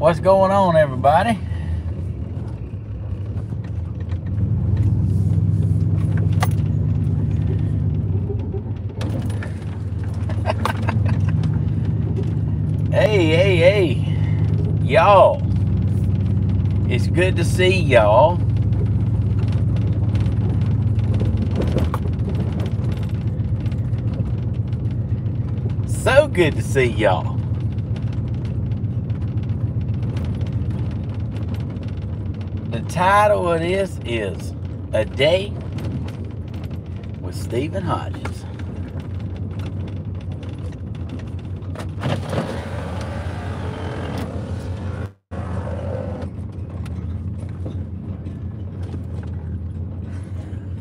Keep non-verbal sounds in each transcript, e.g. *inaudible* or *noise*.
What's going on, everybody? *laughs* Hey, hey, hey, y'all. It's good to see y'all. So good to see y'all. Title of this is A Day with Steven Hodges.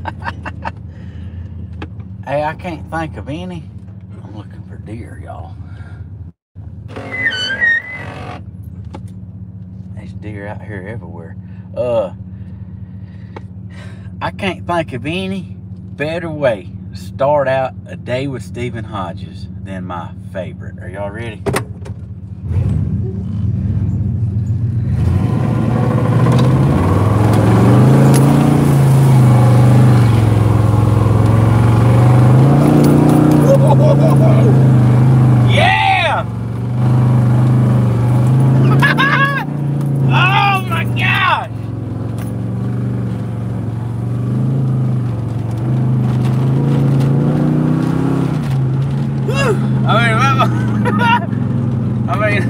*laughs* Hey, I can't think of any. I'm looking for deer, y'all. There's deer out here everywhere. Uh, I can't think of any better way to start out a day with Steven Hodges than my favorite. Are y'all ready? Yeah! oh my gosh! Whew. I mean, well, I mean,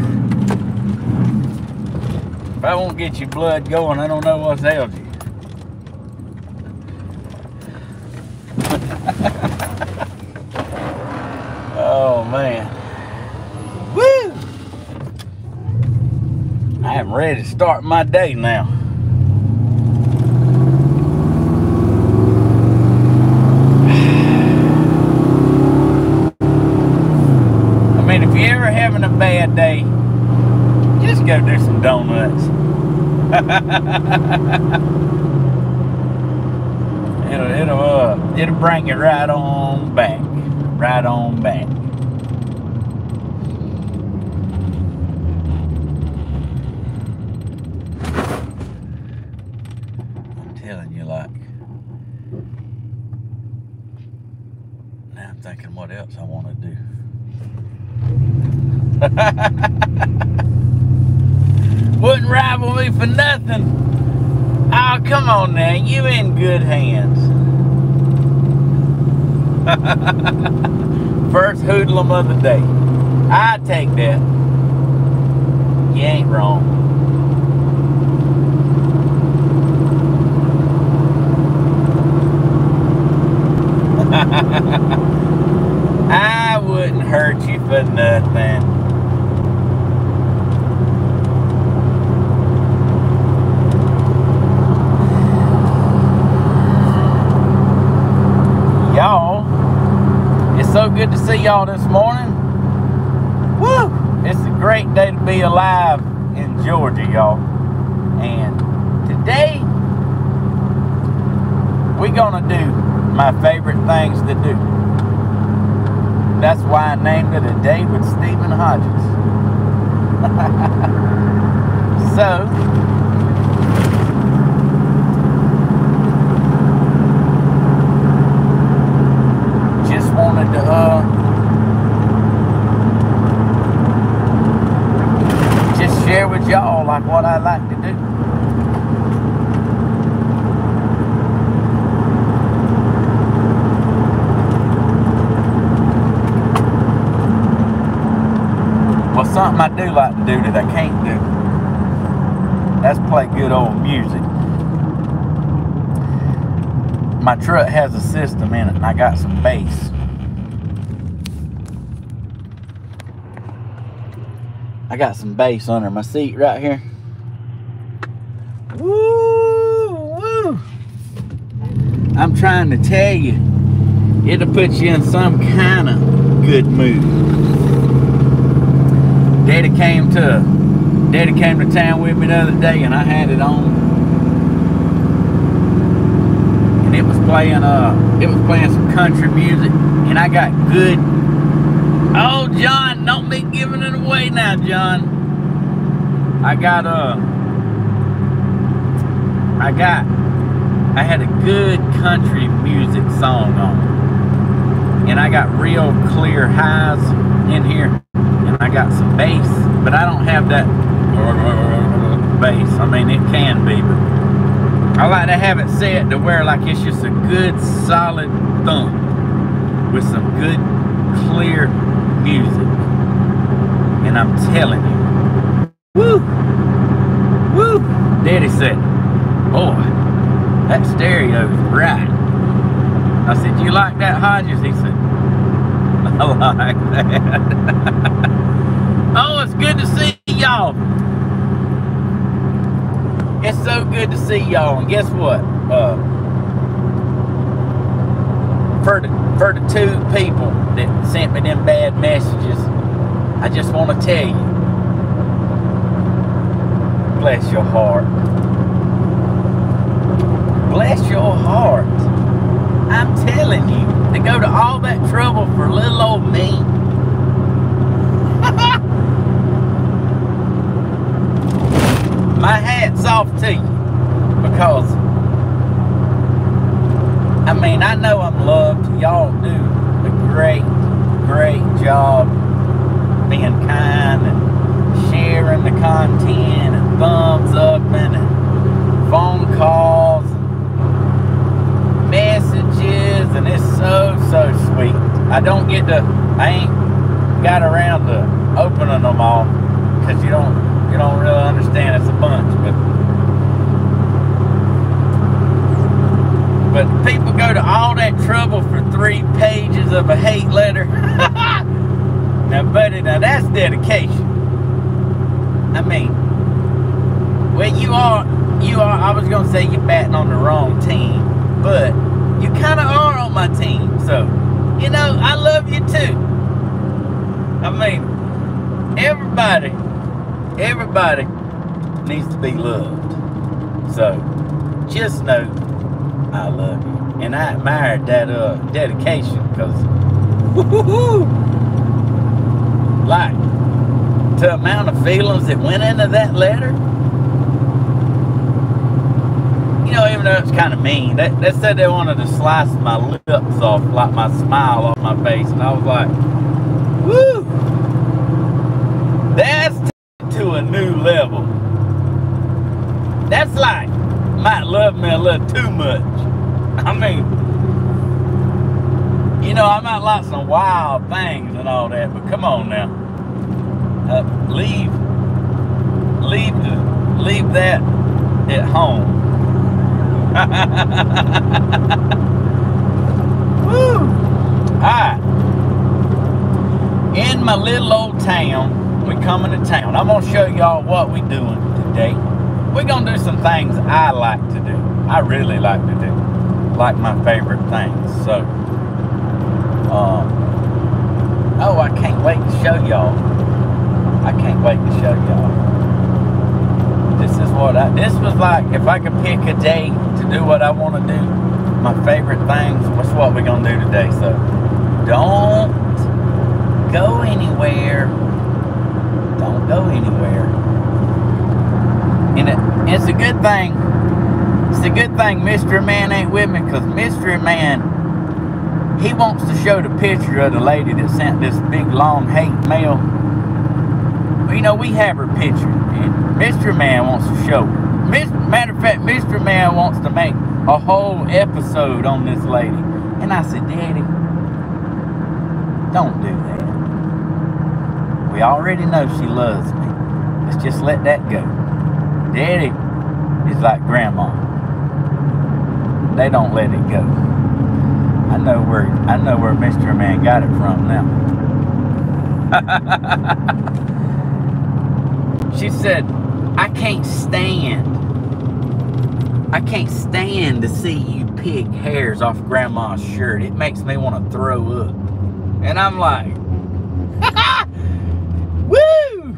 if I blood going, I don't know what's ails you. *laughs* Oh man. Woo! I am ready to start my day now. *sighs* I mean, if you're ever having a bad day, just go do some donuts. *laughs* it'll it'll uh it'll bring you right on back. Right on back. I'm telling you, like, now I'm thinking what else I want to do. *laughs* Rival me for nothing. Oh, come on now, you in good hands. *laughs* First hoodlum of the day. I take that. You ain't wrong. I wouldn't hurt you for nothing. Y'all, it's so good to see y'all this morning. Woo! It's a great day to be alive in Georgia, y'all. And today, we're gonna do my favorite things to do. That's why I named it a day with Steven Hodges. *laughs* so, just wanted to uh just share with y'all like what I like to do. Well, something I do like to do that I can't do. That's play good old music. My truck has a system in it, and I got some bass. I got some bass under my seat right here. Woo, woo. I'm trying to tell you, it'll put you in some kind of good mood. Daddy came to Daddy came to town with me the other day and I had it on. And it was playing uh it was playing some country music and I got good Oh John, don't be giving it away now, John. I got uh I got I had a good country music song on. And I got real clear highs in here. And I got some bass, but I don't have that bass. I mean, it can be, but I like to have it set to where like it's just a good solid thump with some good clear music. And I'm telling you, woo, woo, Daddy said, boy, that stereo's right. I said, you like that, Hodges? He said, I like that. *laughs* oh, it's good to see y'all. It's so good to see y'all. And guess what? Uh, for the, for the two people that sent me them bad messages, I just want to tell you, bless your heart. Bless your heart. I'm telling you, to go to all that trouble for little old me. *laughs* My hat's off to you because I mean I know I'm loved. Y'all do a great, great job being kind and sharing the content and thumbs up and phone calls, messages, and it's so so sweet. I don't get to I ain't got around to opening them all because you don't you don't really understand it's a bunch, but but people go to all that trouble for three pages of a hate letter. *laughs* now, buddy, now that's dedication. I mean, well, you are, you are. I was gonna say you're batting on the wrong team, but you kind of are on my team. So, you know, I love you too. I mean, everybody everybody needs to be loved. So just know I love you. And I admired that uh, dedication because like the amount of feelings that went into that letter. You know, even though it's kind of mean, they, they said they wanted to slice my lips off, like my smile off my face, and I was like, woo! That's to a new level. That's like, might love me a little too much. *laughs* I mean, you know, I might like some wild things and all that, but come on now. Uh, leave, leave, leave that at home. Woo! All right. In my little old town, we coming to town. I'm gonna show y'all what we doing today. We're gonna do some things I like to do. I really like to do. Like my favorite things. So um Oh I can't wait to show y'all. I can't wait to show y'all. This is what I this was like if I could pick a day do what I wanna do, my favorite things, what's what we're gonna do today. So don't go anywhere don't go anywhere. And it, it's a good thing. It's a good thing Mystery Man ain't with me because Mystery Man, he wants to show the picture of the lady that sent this big long hate mail. You know, we have her picture. And Mystery Man wants to show Matter of fact, Mr. Man wants to make a whole episode on this lady. And I said, Daddy, don't do that. We already know she loves me. Let's just let that go. Daddy is like grandma. They don't let it go. I know where I know where Mr. Man got it from now. *laughs* She said, I can't stand. I can't stand to see you pick hairs off grandma's shirt. It makes me want to throw up. And I'm like, *laughs* woo!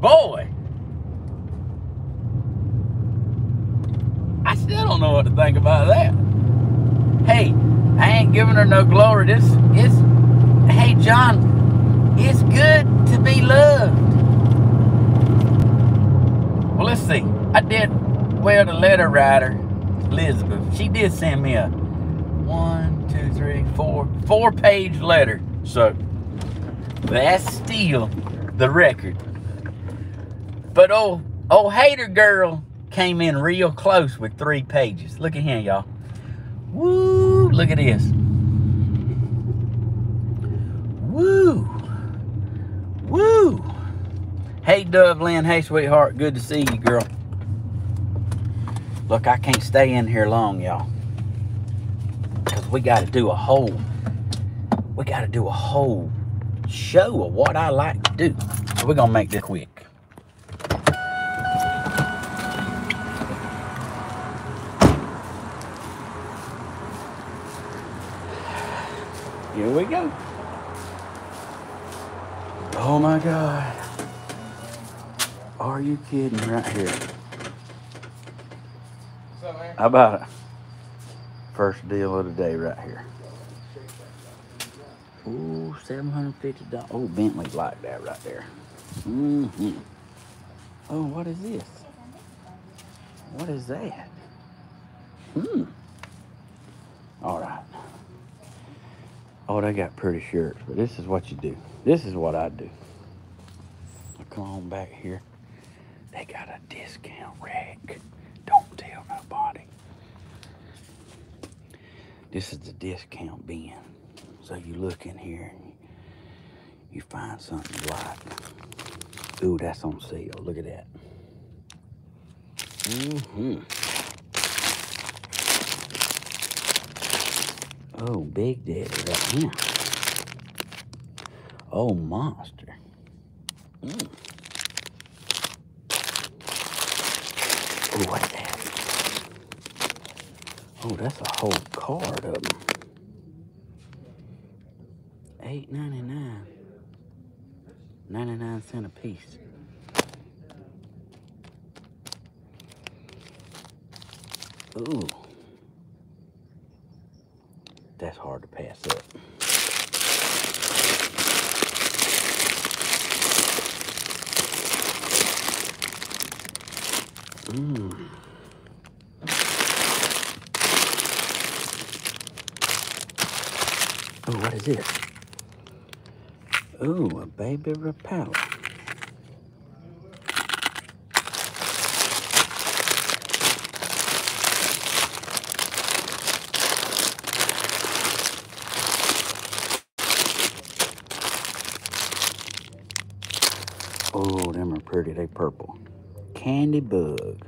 Boy. I still don't know what to think about that. Hey, I ain't giving her no glory. This is, hey, John, it's good to be loved. Well, let's see. I did, well, the letter writer, Elizabeth, she did send me a one, two, three, four, four page letter. So that's still the record. But old, old hater girl came in real close with three pages. Look at him, y'all. Woo! Look at this. Woo! Woo! Hey, Dove Lynn. Hey, sweetheart. Good to see you, girl. Look, I can't stay in here long, y'all. Because we got to do a whole, we got to do a whole show of what I like to do. So we're going to make this quick. Here we go. Oh my God. Are you kidding right here? How about it? First deal of the day right here. Ooh, $750. Oh, Bentley like that right there. Mm-hmm. Oh, what is this? What is that? Hmm. All right. Oh, they got pretty shirts, but this is what you do. This is what I do. I come on back here. They got a discount rack. Don't tell nobody. This is the discount bin. So you look in here and you find something you like. Ooh, that's on sale. Look at that. Mm-hmm. Oh, Big Daddy right here. Oh, monster. Mm. What's that? Oh, that's a whole card of them. Eight ninety nine. Ninety nine cent a piece. Ooh. That's hard to pass up. Mmm. Oh, what is this? Ooh, a baby repeller. Oh, them are pretty. They purple. Candy bug.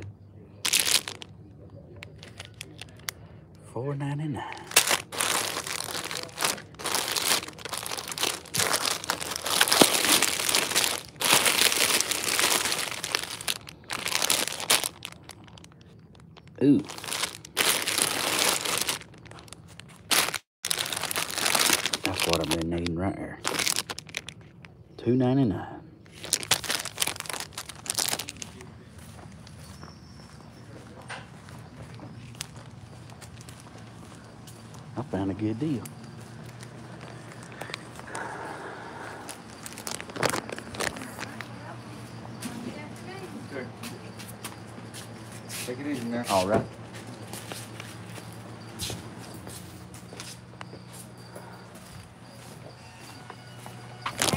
good deal. Take it easy man. All right.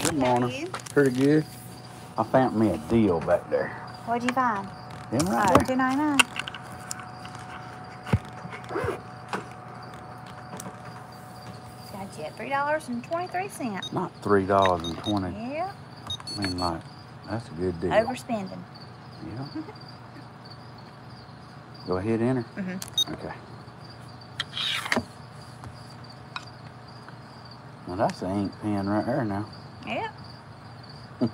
Good morning. Pretty good. I found me a deal back there. What'd you find? Them right oh, there. $3.23. Not $3.20. Yeah. I mean, like, that's a good deal. Overspending. Yeah. *laughs* Go ahead, enter. Mm hmm Okay. Well, that's the ink pen right there now. Yeah. *laughs*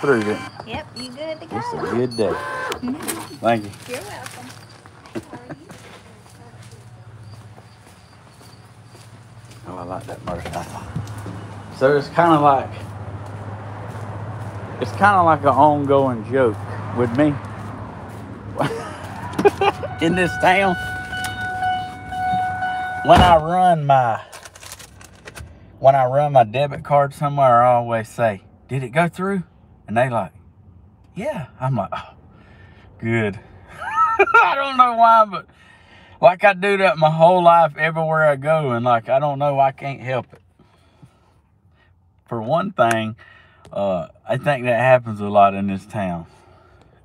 Through, didn't? Yep, you good to go. It's a good day. Mm-hmm. Thank you. You're welcome. Oh, I like that motorcycle. So it's kind of like, it's kind of like an ongoing joke with me *laughs* in this town. When I run my, when I run my debit card somewhere, I always say, "Did it go through?" And they like, "Yeah." I'm like, "Oh, good." *laughs* I don't know why, but like I do that my whole life everywhere I go, and like I don't know, I can't help it. For one thing, uh, I think that happens a lot in this town.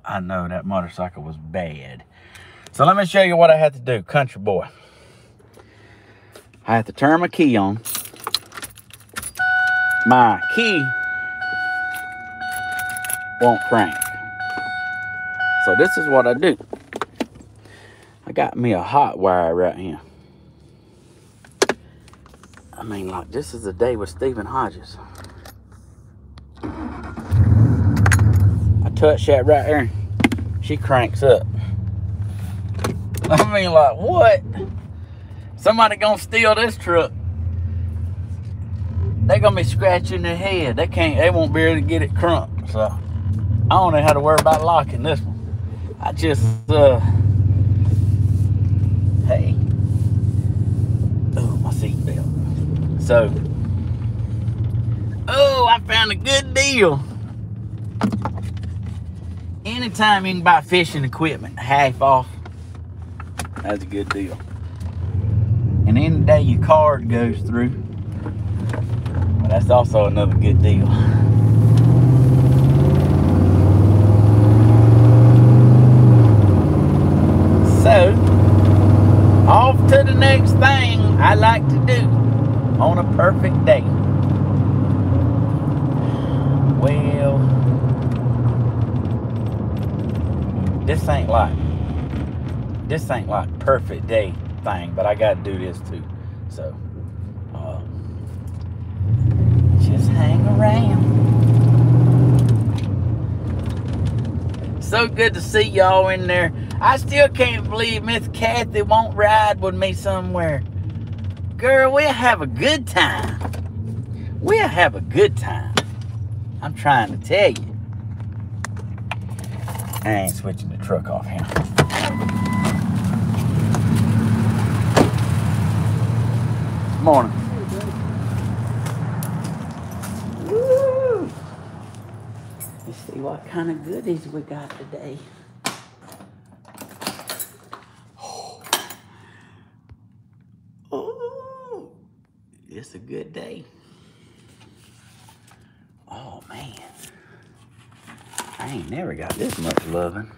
I know that motorcycle was bad. So let me show you what I had to do, country boy. I have to turn my key on. My key won't crank. So this is what I do. I got me a hot wire right here. I mean, like, this is the day with Steven Hodges. I touch that right there. She cranks up. *laughs* I mean, like, what? Somebody gonna steal this truck. They gonna be scratching their head. They can't, they won't be able to get it crunked. So, I don't know how to worry about locking this one. I just, uh, hey. Oh, my seatbelt. So, oh, I found a good deal. Anytime you can buy fishing equipment half off, that's a good deal. And any day your card goes through, that's also another good deal. So, off to the next thing I like to do on a perfect day. Well, this ain't like this ain't like perfect day thing, but I gotta do this too. So, uh, just hang around. So good to see y'all in there. I still can't believe Miss Kathy won't ride with me somewhere. Girl, we'll have a good time. We'll have a good time. I'm trying to tell you. I ain't switching the truck off here. Morning. Woo! Let's see what kind of goodies we got today. Ooh, it's a good day. Oh man, I ain't never got this much loving.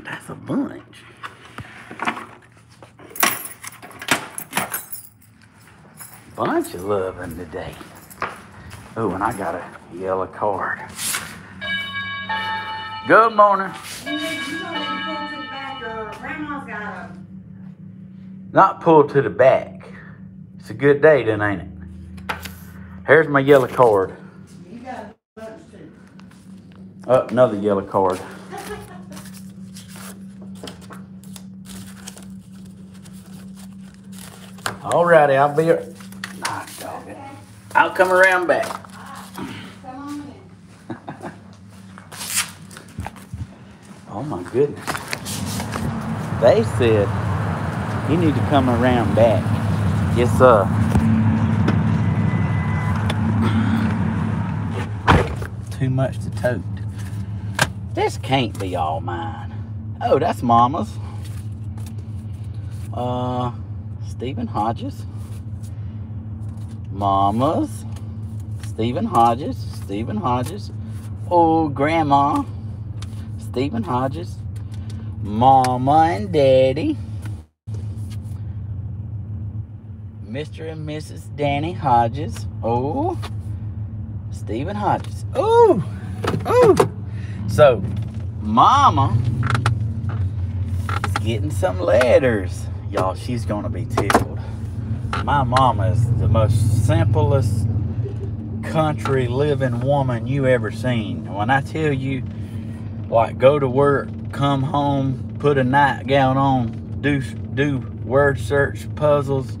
That's a bunch. Bunch of loving today. Oh, and I got a yellow card. Good morning. Not pulled to the back. It's a good day then, ain't it? Here's my yellow card. Oh, another yellow card. Alrighty, I'll be. Nah, dog it. I'll come around back. *laughs* Oh my goodness. They said you need to come around back. Yes, uh. Too much to tote. This can't be all mine. Oh, that's Mama's. Uh, Steven Hodges. Mama's. Steven Hodges. Steven Hodges. Oh, Grandma. Steven Hodges. Mama and Daddy. Mr. and Mrs. Danny Hodges. Oh, Steven Hodges. Oh, oh. So, Mama is getting some letters. Y'all, she's gonna be tickled. My mama is the most simplest country living woman you ever seen. When I tell you, like, go to work, come home, put a nightgown on, do do word search puzzles,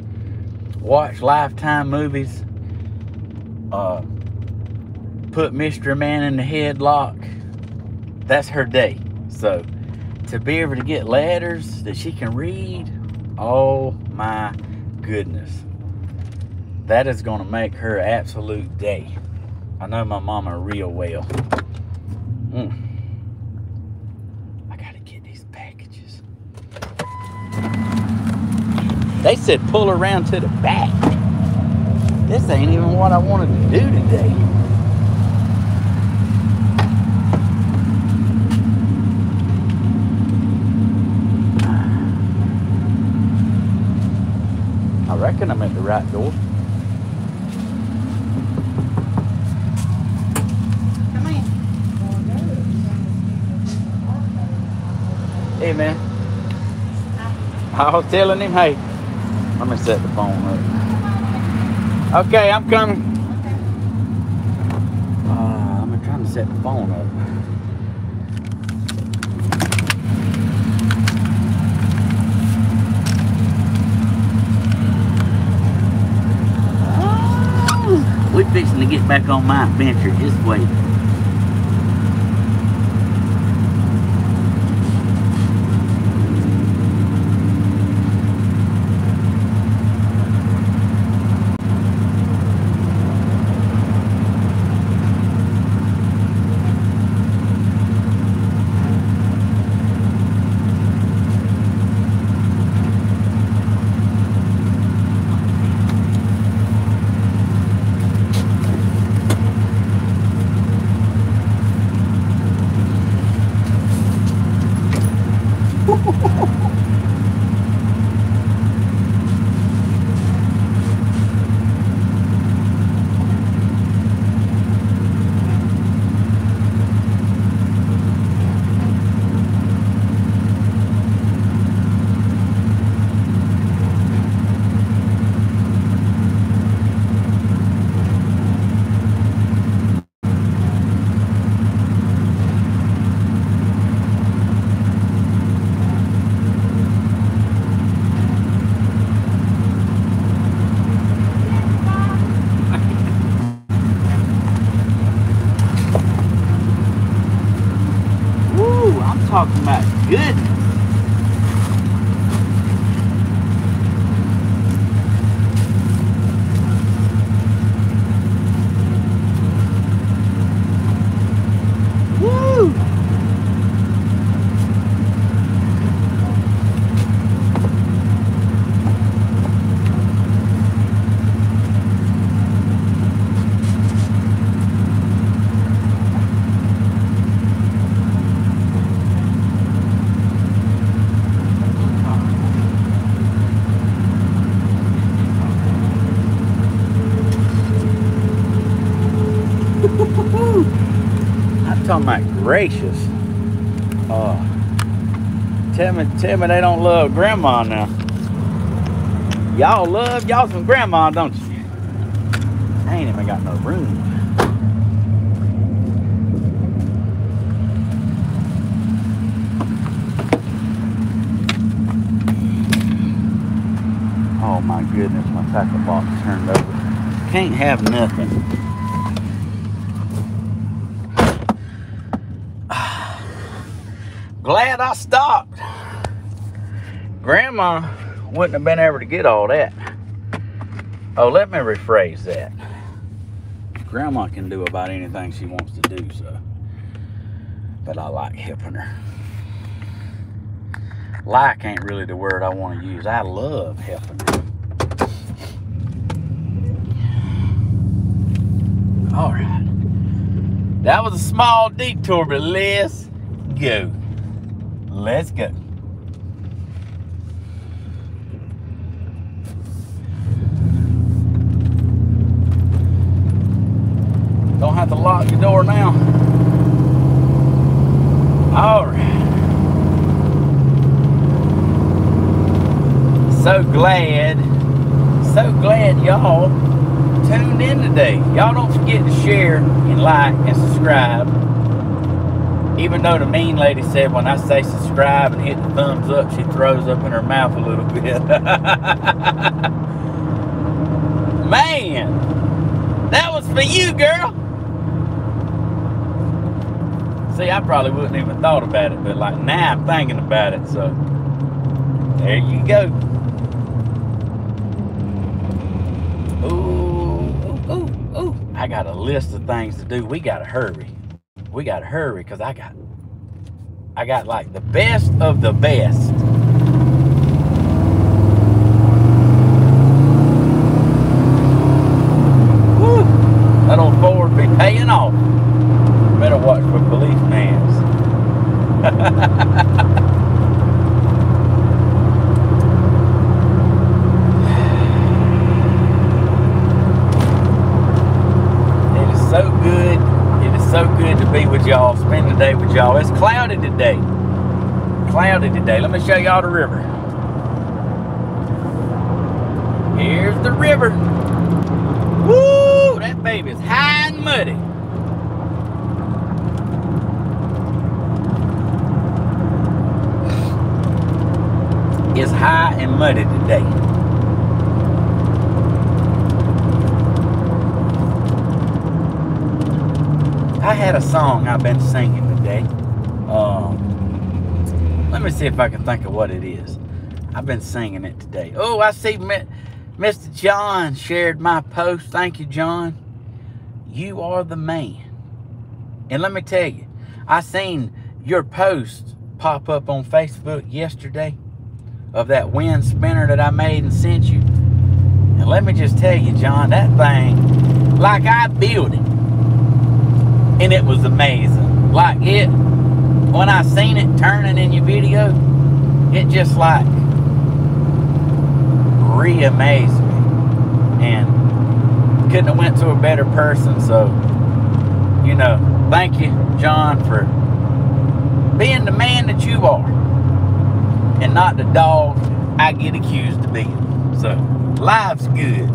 watch Lifetime movies, uh, put Mystery Man in the headlock. That's her day. So to be able to get letters that she can read, oh my goodness. That is going to make her absolute day. I know my mama real well. Mm. I gotta get these packages. They said pull around to the back. This ain't even what I wanted to do today. I reckon I'm at the right door. Come in. Hey man. I was telling him, hey, let me set the phone up. Okay, I'm coming. Uh, I'm trying to set the phone up. We're fixing to get back on my adventure. Just wait. Gracious. Oh, tell me, tell me they don't love grandma now. Y'all love y'all some grandma, don't you? I ain't even got no room. Oh my goodness, my tackle box turned over. Can't have nothing. Glad I stopped. Wouldn't have been able to get all that. Oh, let me rephrase that. Grandma can do about anything she wants to do, so. But I like helping her. Like ain't really the word I want to use. I love helping her. All right. That was a small detour, but let's go. Let's go. Don't have to lock your door now. All right. So glad, so glad y'all tuned in today. Y'all don't forget to share and like and subscribe. Even though the mean lady said when I say subscribe and hit the thumbs up, she throws up in her mouth a little bit. *laughs* Man, that was for you, girl. See, I probably wouldn't even thought about it, but like now I'm thinking about it, so there you go. Ooh, ooh, ooh. I got a list of things to do. We gotta hurry. We gotta hurry because I got I got like the best of the best. Woo! That old Ford be paying off. Better watch for policeman's. It *laughs* is so good. It is so good to be with y'all, spend the day with y'all. It's cloudy today. Cloudy today. Let me show y'all the river. Here's the river. Woo! That baby's high and muddy. It's high and muddy today. I had a song I've been singing today. Um, let me see if I can think of what it is. I've been singing it today. Oh, I see Mr. John shared my post. Thank you, John. You are the man. And let me tell you, I seen your post pop up on Facebook yesterday of that wind spinner that I made and sent you. And let me just tell you, John, that thing, like I built it and it was amazing. Like it, when I seen it turning in your video, it just like re-amazed me, and couldn't have went to a better person. So, you know, thank you, John, for being the man that you are, and not the dog I get accused of being. So, life's good.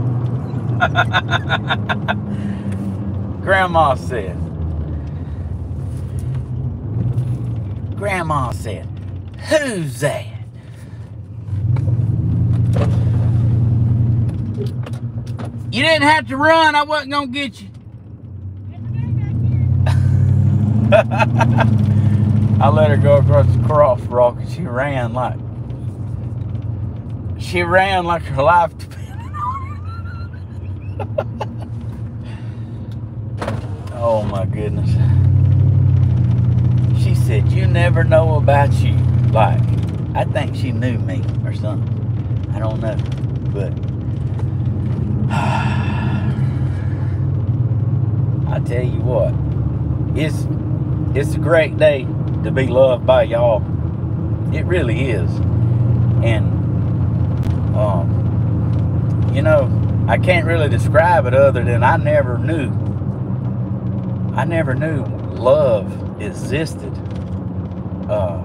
*laughs* Grandma said. Grandma said, Who's that? You didn't have to run. I wasn't going to get you. *laughs* I let her go across the crosswalk and she ran like, she ran like her life depended on it. *laughs* oh my goodness said, You never know about you. Like, I think she knew me or something. I don't know. But *sighs* I tell you what, it's it's a great day to be loved by y'all. It really is. And um, you know, I can't really describe it other than I never knew. I never knew love existed uh,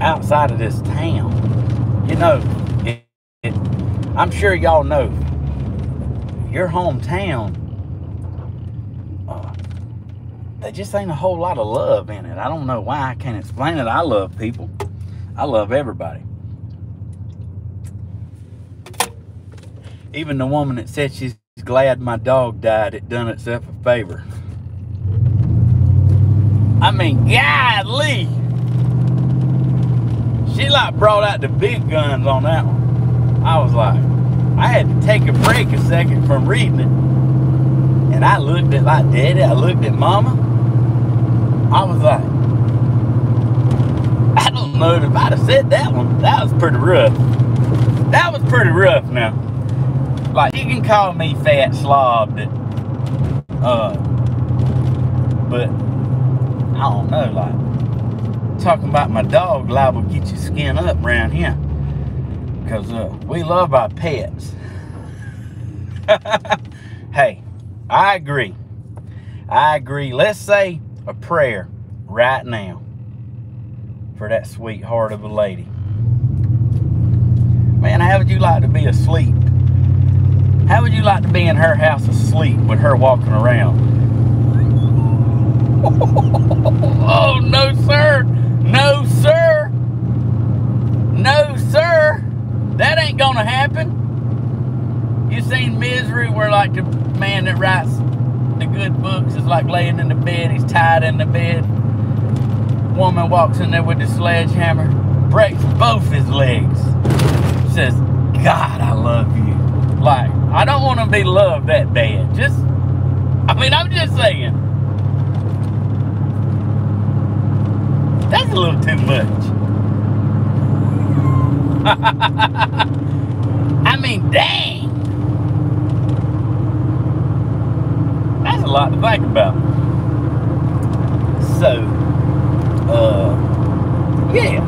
outside of this town. You know, it, it, I'm sure y'all know your hometown. Uh, there just ain't a whole lot of love in it. I don't know why. I can't explain it. I love people. I love everybody. Even the woman that said she's glad my dog died, it done itself a favor. I mean, golly. She like brought out the big guns on that one. I was like, I had to take a break a second from reading it. And I looked at like daddy, I looked at mama. I was like, I don't know if I'd have said that one. That was pretty rough. That was pretty rough now. Like you can call me fat slob uh but don't know, like talking about my dog liable to get your skin up around here. Cause uh, we love our pets. *laughs* hey, I agree. I agree. Let's say a prayer right now for that sweetheart of a lady. Man, how would you like to be asleep? How would you like to be in her house asleep with her walking around? Oh, no, sir. No, sir. No, sir. That ain't going to happen. You seen misery where, like, the man that writes the good books is like laying in the bed, he's tied in the bed. Woman walks in there with the sledgehammer, breaks both his legs. Says, God, I love you. Like, I don't want to be loved that bad. Just, I mean, I'm just saying. That's a little too much. *laughs* I mean, dang. That's a lot to think about. So, uh, yeah.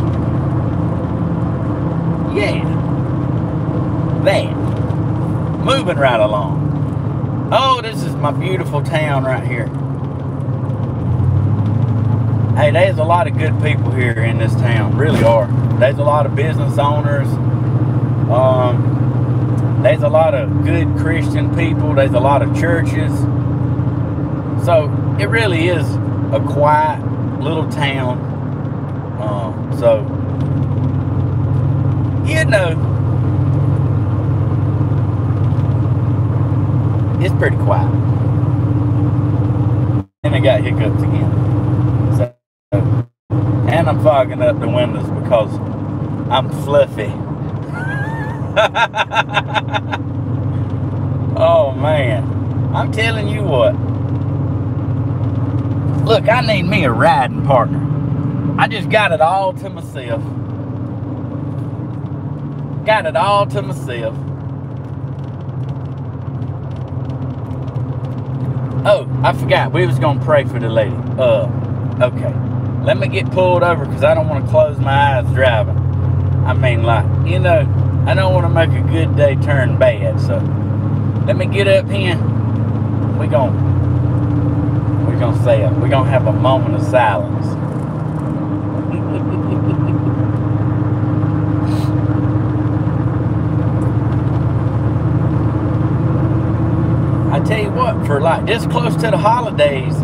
Yeah. That. Moving right along. Oh, this is my beautiful town right here. Hey, there's a lot of good people here in this town. Really are. There's a lot of business owners. Um, there's a lot of good Christian people. There's a lot of churches. So it really is a quiet little town. Um, so you know, it's pretty quiet. And I got hiccups again. Fogging up the windows because I'm fluffy. *laughs* oh man, I'm telling you what. Look, I need me a riding partner. I just got it all to myself. Got it all to myself. Oh, I forgot. We was gonna pray for the lady. Uh, okay. Let me get pulled over because I don't want to close my eyes driving. I mean, like, you know, I don't want to make a good day turn bad. So, let me get up here. We're gonna, we gonna say, a, we gonna have a moment of silence. *laughs* I tell you what, for like this close to the holidays,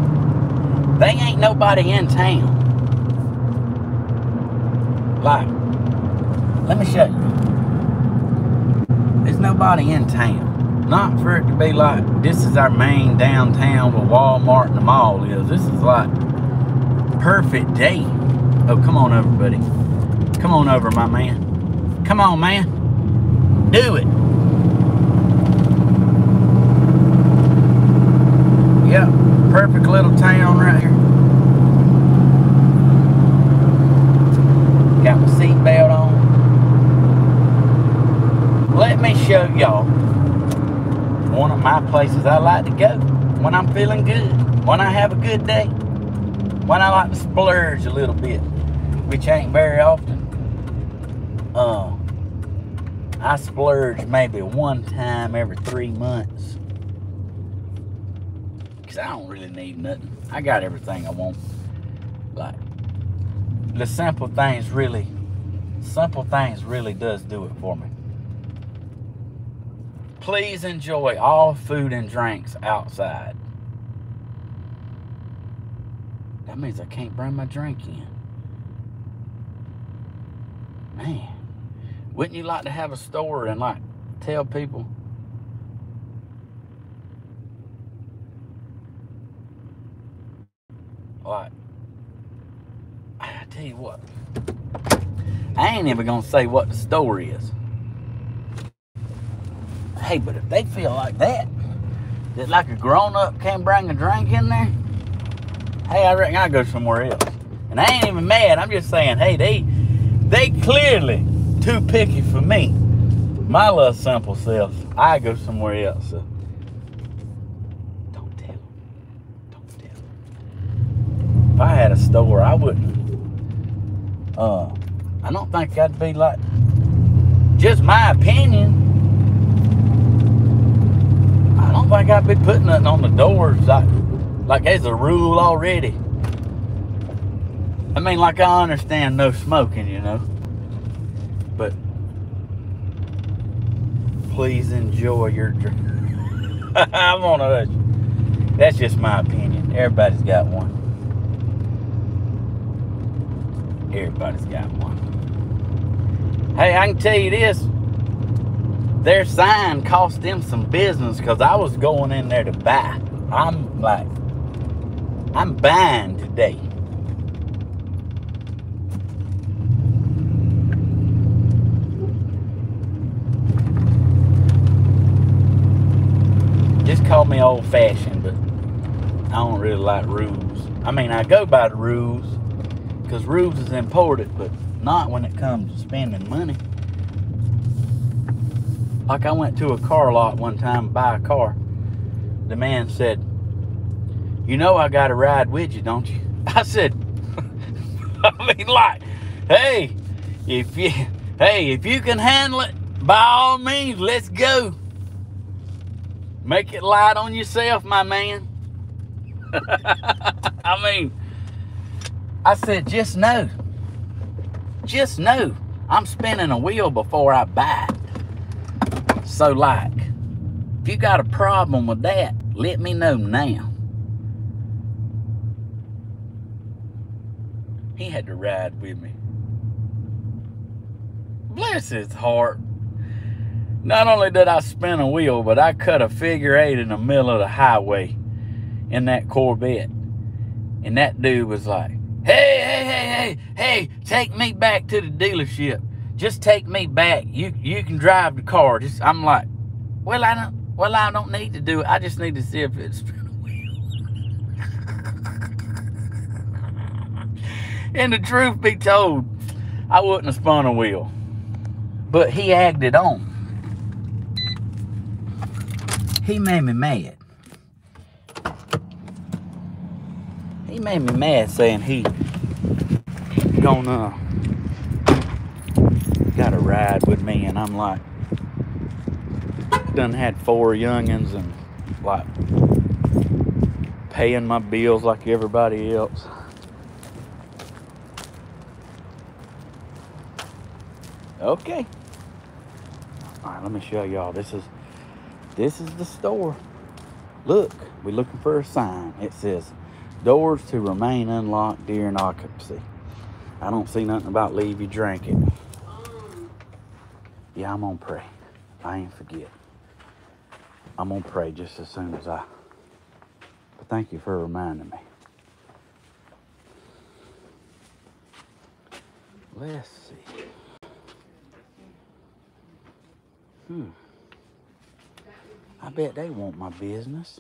they ain't nobody in town. Like, let me show you. There's nobody in town. Not for it to be like, this is our main downtown where Walmart and the mall is. This is like perfect day. Oh, come on over, buddy. Come on over, my man. Come on, man. Do it. Yep, perfect little town right here. Got my seatbelt on. Let me show y'all one of my places I like to go when I'm feeling good, when I have a good day, when I like to splurge a little bit, which ain't very often. Uh, I splurge maybe one time every three months. Cause I don't really need nothing. I got everything I want. Like the simple things really, simple things really does do it for me. Please enjoy all food and drinks outside. That means I can't bring my drink in. Man, wouldn't you like to have a store and like tell people like I tell you what, I ain't even gonna say what the store is. Hey, but if they feel like that, that like a grown up can't bring a drink in there, hey, I reckon I'll go somewhere else. And I ain't even mad. I'm just saying, hey, they they clearly too picky for me. My little simple self, I go somewhere else. So. Don't tell. Don't tell. If I had a store, I wouldn't. Uh, I don't think I'd be like. Just my opinion. I don't think I'd be putting nothing on the doors like, like there's a rule already. I mean, like I understand no smoking, you know, but please enjoy your drink. *laughs* I'm of those. That's just my opinion. Everybody's got one. Everybody's got one. Hey, I can tell you this. Their sign cost them some business because I was going in there to buy. I'm like, I'm buying today. Just call me old fashioned, but I don't really like rules. I mean, I go by the rules because rules is important, but not when it comes to spending money. Like I went to a car lot one time to buy a car. The man said, You know I got to ride with you, don't you? *laughs* I said, *laughs* I mean, like, hey, if you, hey, if you can handle it, by all means, let's go. Make it light on yourself, my man. *laughs* I mean, I said, just know, just know, I'm spinning a wheel before I buy. So, like, if you got a problem with that, let me know now. He had to ride with me. Bless his heart. Not only did I spin a wheel, but I cut a figure eight in the middle of the highway in that Corvette. And that dude was like, hey, hey, hey, hey, hey, take me back to the dealership. Just take me back. You you can drive the car. Just I'm like, well, I don't well, I don't need to do it. I just need to see if it's *laughs* and the truth be told, I wouldn't have spun a wheel. But he agged it on. He made me mad. He made me mad saying he gonna got a ride with me and I'm like done had four youngins and like paying my bills like everybody else. Okay. All right, let me show y'all. This is this is the store. Look, we're looking for a sign. It says doors to remain unlocked during occupancy. I don't see nothing about leave you drink it. Yeah, I'm gonna pray. I ain't forget. I'm gonna pray just as soon as I. But thank you for reminding me. Let's see. Hmm. I bet they want my business.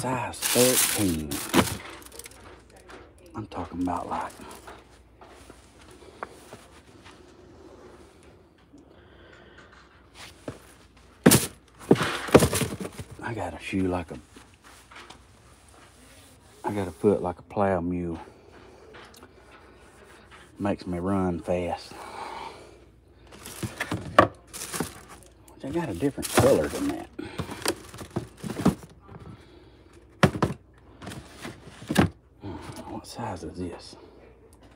Size 13. I'm talking about like I got a shoe like a I got a foot like a plow mule. Makes me run fast. Which I got a different color than that. Hmm, What size is this?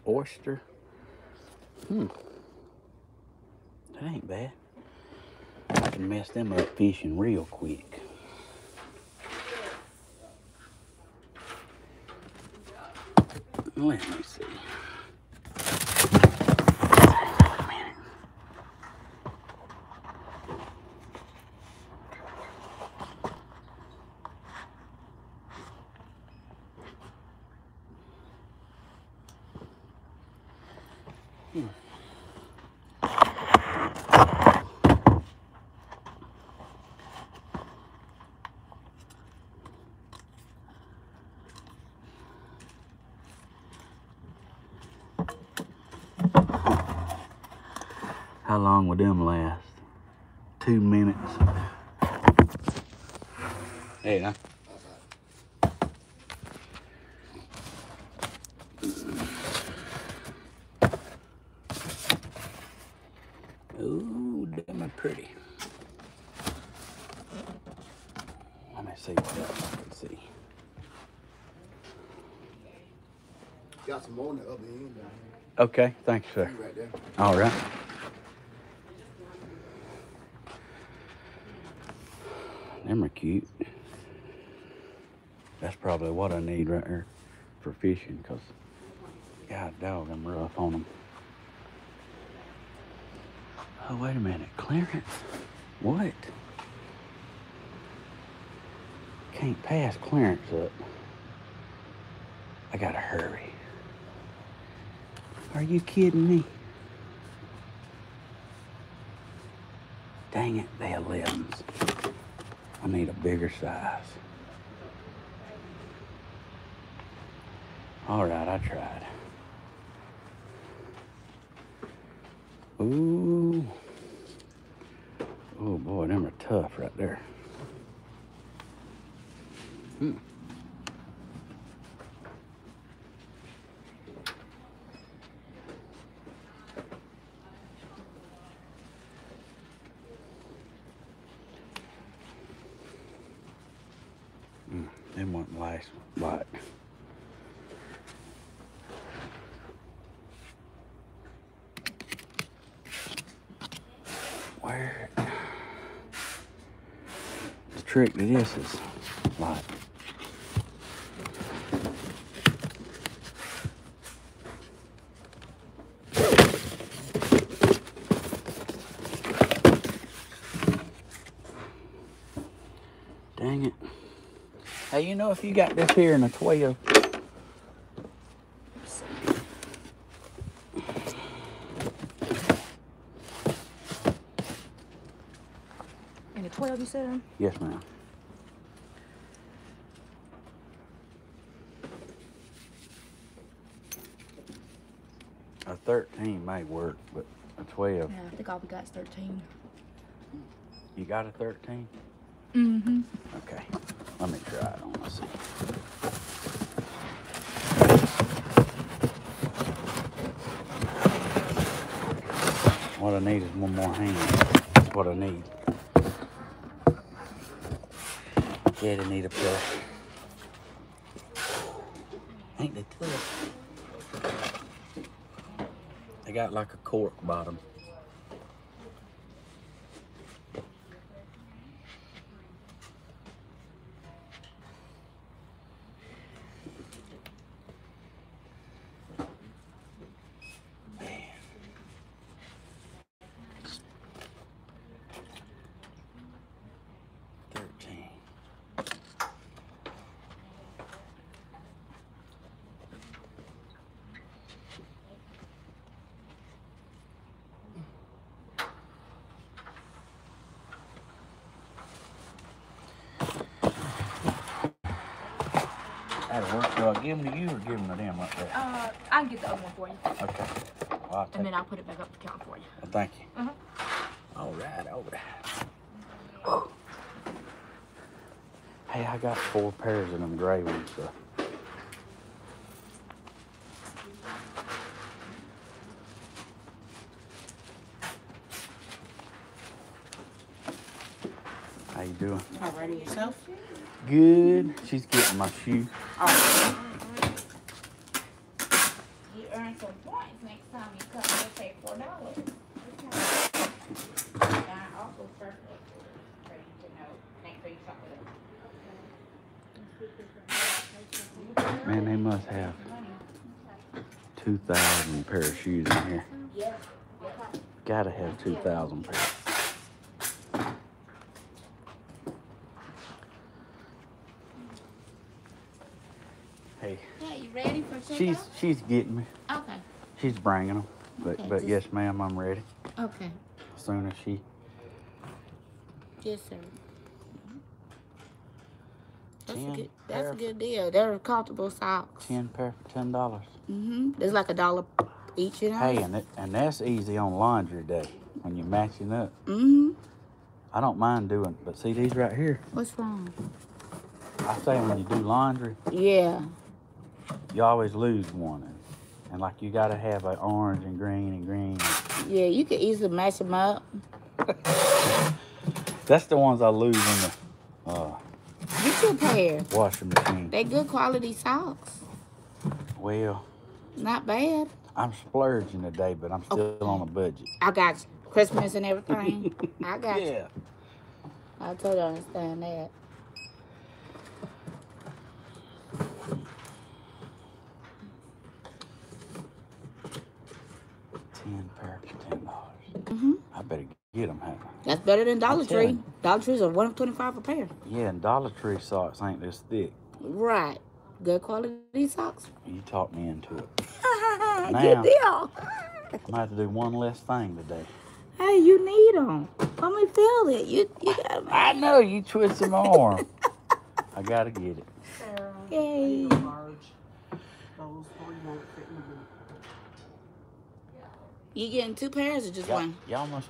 Oyster? Hmm. That ain't bad. I can mess them up fishing real quick. Let me see. How long would them last? Two minutes. Yeah. Ooh, damn it pretty. Let me see what else I can see. got some more on the other end. Okay, thanks, sir. Right. All right. Them are cute. That's probably what I need right here for fishing, cause God dog, I'm rough on them. Oh wait a minute, clearance? What? Can't pass clearance up. I gotta hurry. Are you kidding me? Dang it, they 11s. I need a bigger size. All right, I tried. Ooh. Oh boy, them are tough right there. Hmm. Mm, them wasn't last bite. Where? The trick to this is like Dang it. Hey, you know if you got this here in a 12, And the 12 you said? yes ma'am. A 13 may work, but a 12, Yeah, I think all we got is 13. you got a 13? Mm-hmm. Okay, let me try it on. Let's see. What I need is one more hand. That's what I need. Yeah, they need a pair. Ain't they tough? They got like a cork bottom. Thirteen. That'll work. Do I give them to you or give them to them right there? Uh, I can get the other one for you. Okay. Well, I'll take And then I'll put it back up the counter for you. Well, thank you. Uh-huh. All right, all right. Hey, I got four pairs of them gray ones, so. How you doing? Alrighty, yourself? Good. She's getting my shoe. Oh, You earn some points next time you come. They pay four dollars. I also circle for you to know next time you shop with us. Man, they must have 2,000 pair of shoes in here. Gotta have 2,000 pairs. Hey, Yeah, you ready for checkout? she's she's getting me. Okay. She's bringing them. But Okay, but just- yes, ma'am, I'm ready. Okay. As soon as she. Yes, sir. that's a good. That's a good deal. They're comfortable socks. Ten pair for ten dollars. Mm-hmm. There's like a dollar each, you know. Hey, and it, and that's easy on laundry day when you're matching up. Mm-hmm. I don't mind doing, but see these right here. What's wrong? I say when you do laundry, Yeah. you always lose one, and, like you gotta have an orange and green and green. Yeah, you can easily match them up. *laughs* That's the ones I lose in the uh, Get you a pair. washing machine. They good quality socks. Well, Not bad. I'm splurging today, but I'm still on a budget. I got you. Christmas and everything. *laughs* I got you. Yeah. I totally understand that. Ten pair for ten dollars. hmm I better get them. Huh? That's better than Dollar Tree. Dollar Trees are one twenty five a pair. Yeah, and Dollar Tree socks ain't this thick. Right. Good quality socks. You talked me into it. Good deal. I'm gonna have to do one less thing today. Hey, you need them. Let me feel it. You you got 'em. I know you twisted my arm. I *laughs* gotta get it. Yay. large. Those three won't fit in the boot. You getting two pairs or just Y'all, one? y'all must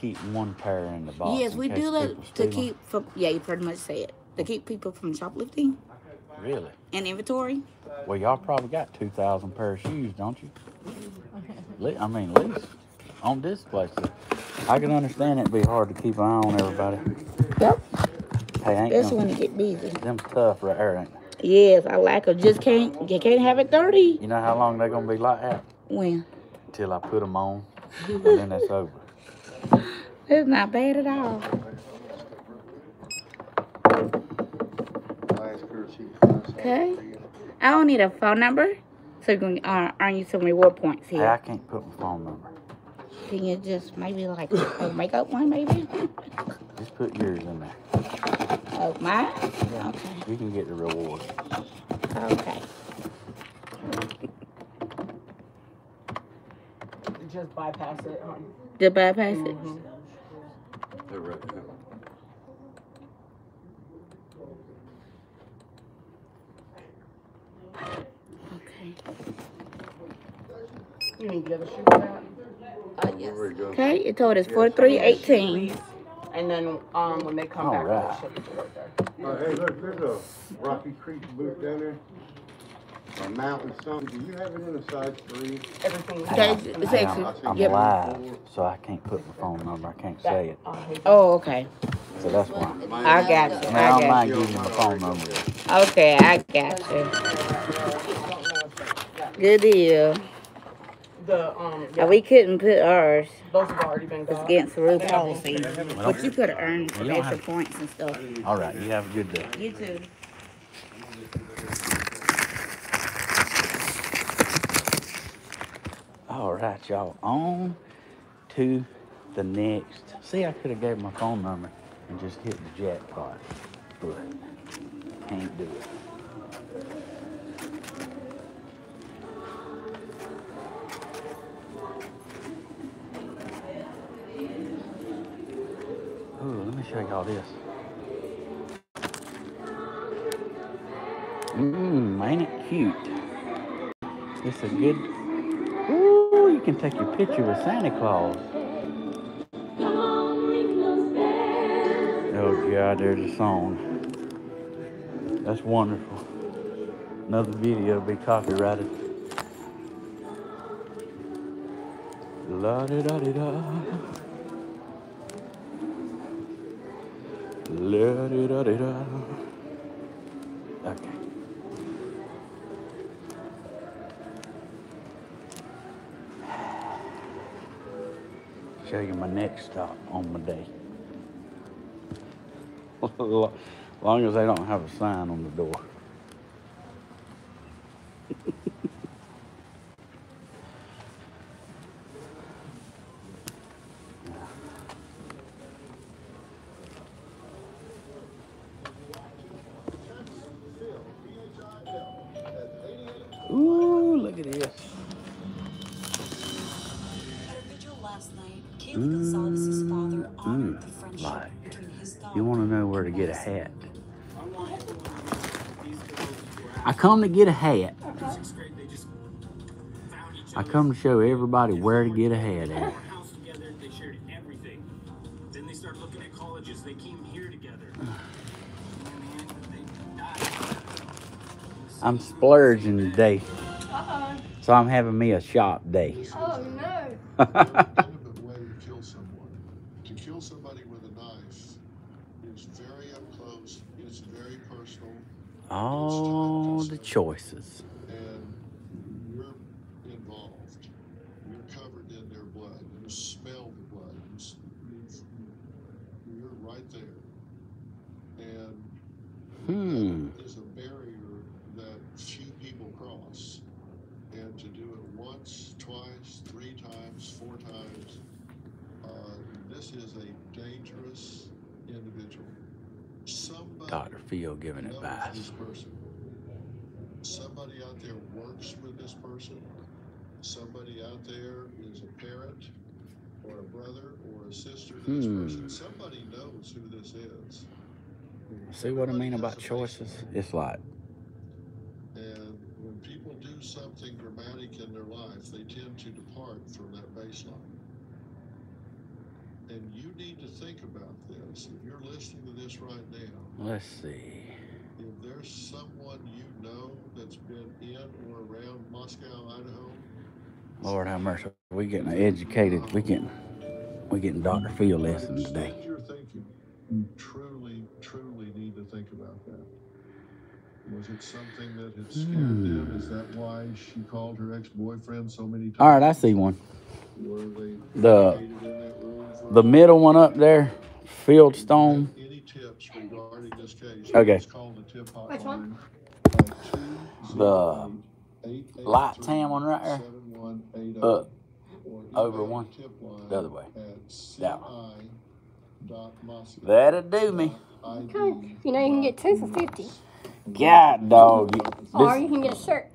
keep one pair in the box. yes, we do that to keep from. Yeah, you pretty much say it to keep people from shoplifting Really? and inventory. Well, y'all probably got two thousand pair of shoes, don't you? *laughs* I mean, at least on this place. I can understand it'd be hard to keep an eye on everybody. Yep. Hey, ain't them, when you get busy. them tough right there, ain't they? Yes, I like them. Just can't. You can't have it dirty. You know how long they're gonna be like that? When Till I put them on, and then that's *laughs* over. it's not bad at all. Okay. I don't need a phone number, so you can uh, earn you some reward points Hey, I can't put my phone number. Can you just maybe like a makeup one, maybe? Just put yours in there. Oh, mine? Yeah. Okay. You can get the reward. Okay. Just bypass it. Um, Did bypass it? Okay. you need the other shoe for that. Uh, yes. Okay, it told us forty-three eighteen. And then um, when they come All back, right. I'll ship it to right there. Oh, hey, look, there's a Rocky Creek boot down there. A mountain something. Do you have it in a size three? Everything. Okay, in it's Hey, I'm, I'm Yep. live, so I can't put my phone number. I can't say it. Uh, Oh, okay. So that's why. I got you. I I don't I mind got giving you my phone number. you. Okay, I got you. Good deal. The um, yeah, We couldn't put ours. those have already been It's against the rule policy. But you could have earned some extra points and stuff. All right, you have a good day. You too. All right, y'all. On to the next. See, I could have gave my phone number and just hit the jackpot, but can't do it. Ooh, let me show y'all this. Mmm, ain't it cute? It's a good Ooh, you can take your picture with Santa Claus. Oh God, there's a song. That's wonderful. Another video will be copyrighted. La da da. Da da. Okay. show you my next stop on my day. *laughs* long as they don't have a sign on the door. Come to get a hat. I come to show everybody where to get a hat at. house together, they shared everything. Then they started looking at colleges, they came here together. In the end, they died. I'm splurging today, Uh-oh. so I'm having me a shop day. Oh, no. way to kill someone. To kill somebody with a knife is very up close, it's very personal, all the choices. And we're involved. You're covered in their blood. You smell the blood. You are right there. And hmm. that is a barrier that few people cross. And to do it once, twice, three times, four times, uh, this is a dangerous individual. Somebody Dr. Phil giving advice this person. Somebody out there works with this person. Somebody out there is a parent or a brother or a sister to this Hmm. person. Somebody knows who this is. See what I mean about choices? It's like, And when people do something dramatic in their life, they tend to depart from that baseline. And you need to think about this. If you're listening to this right now, let's see. There's someone you know that's been in or around Moscow, Idaho, Lord have mercy. We getting educated. We getting we getting Dr. Phil lessons today. Extend your thinking. You truly, truly need to think about that. Was it something that had scared them? Is that hmm. why she called her ex-boyfriend so many times? All right, I see one. Were they The located in that room for- the middle one up there, Fieldstone. Any tips regarding this case? Okay. It's tip hotline. Which one? The light tan one right there? Up. Over one. The other way. That one. That'll do me. Okay. You know you can get two for fifty. God, dog. Or you can get a shirt.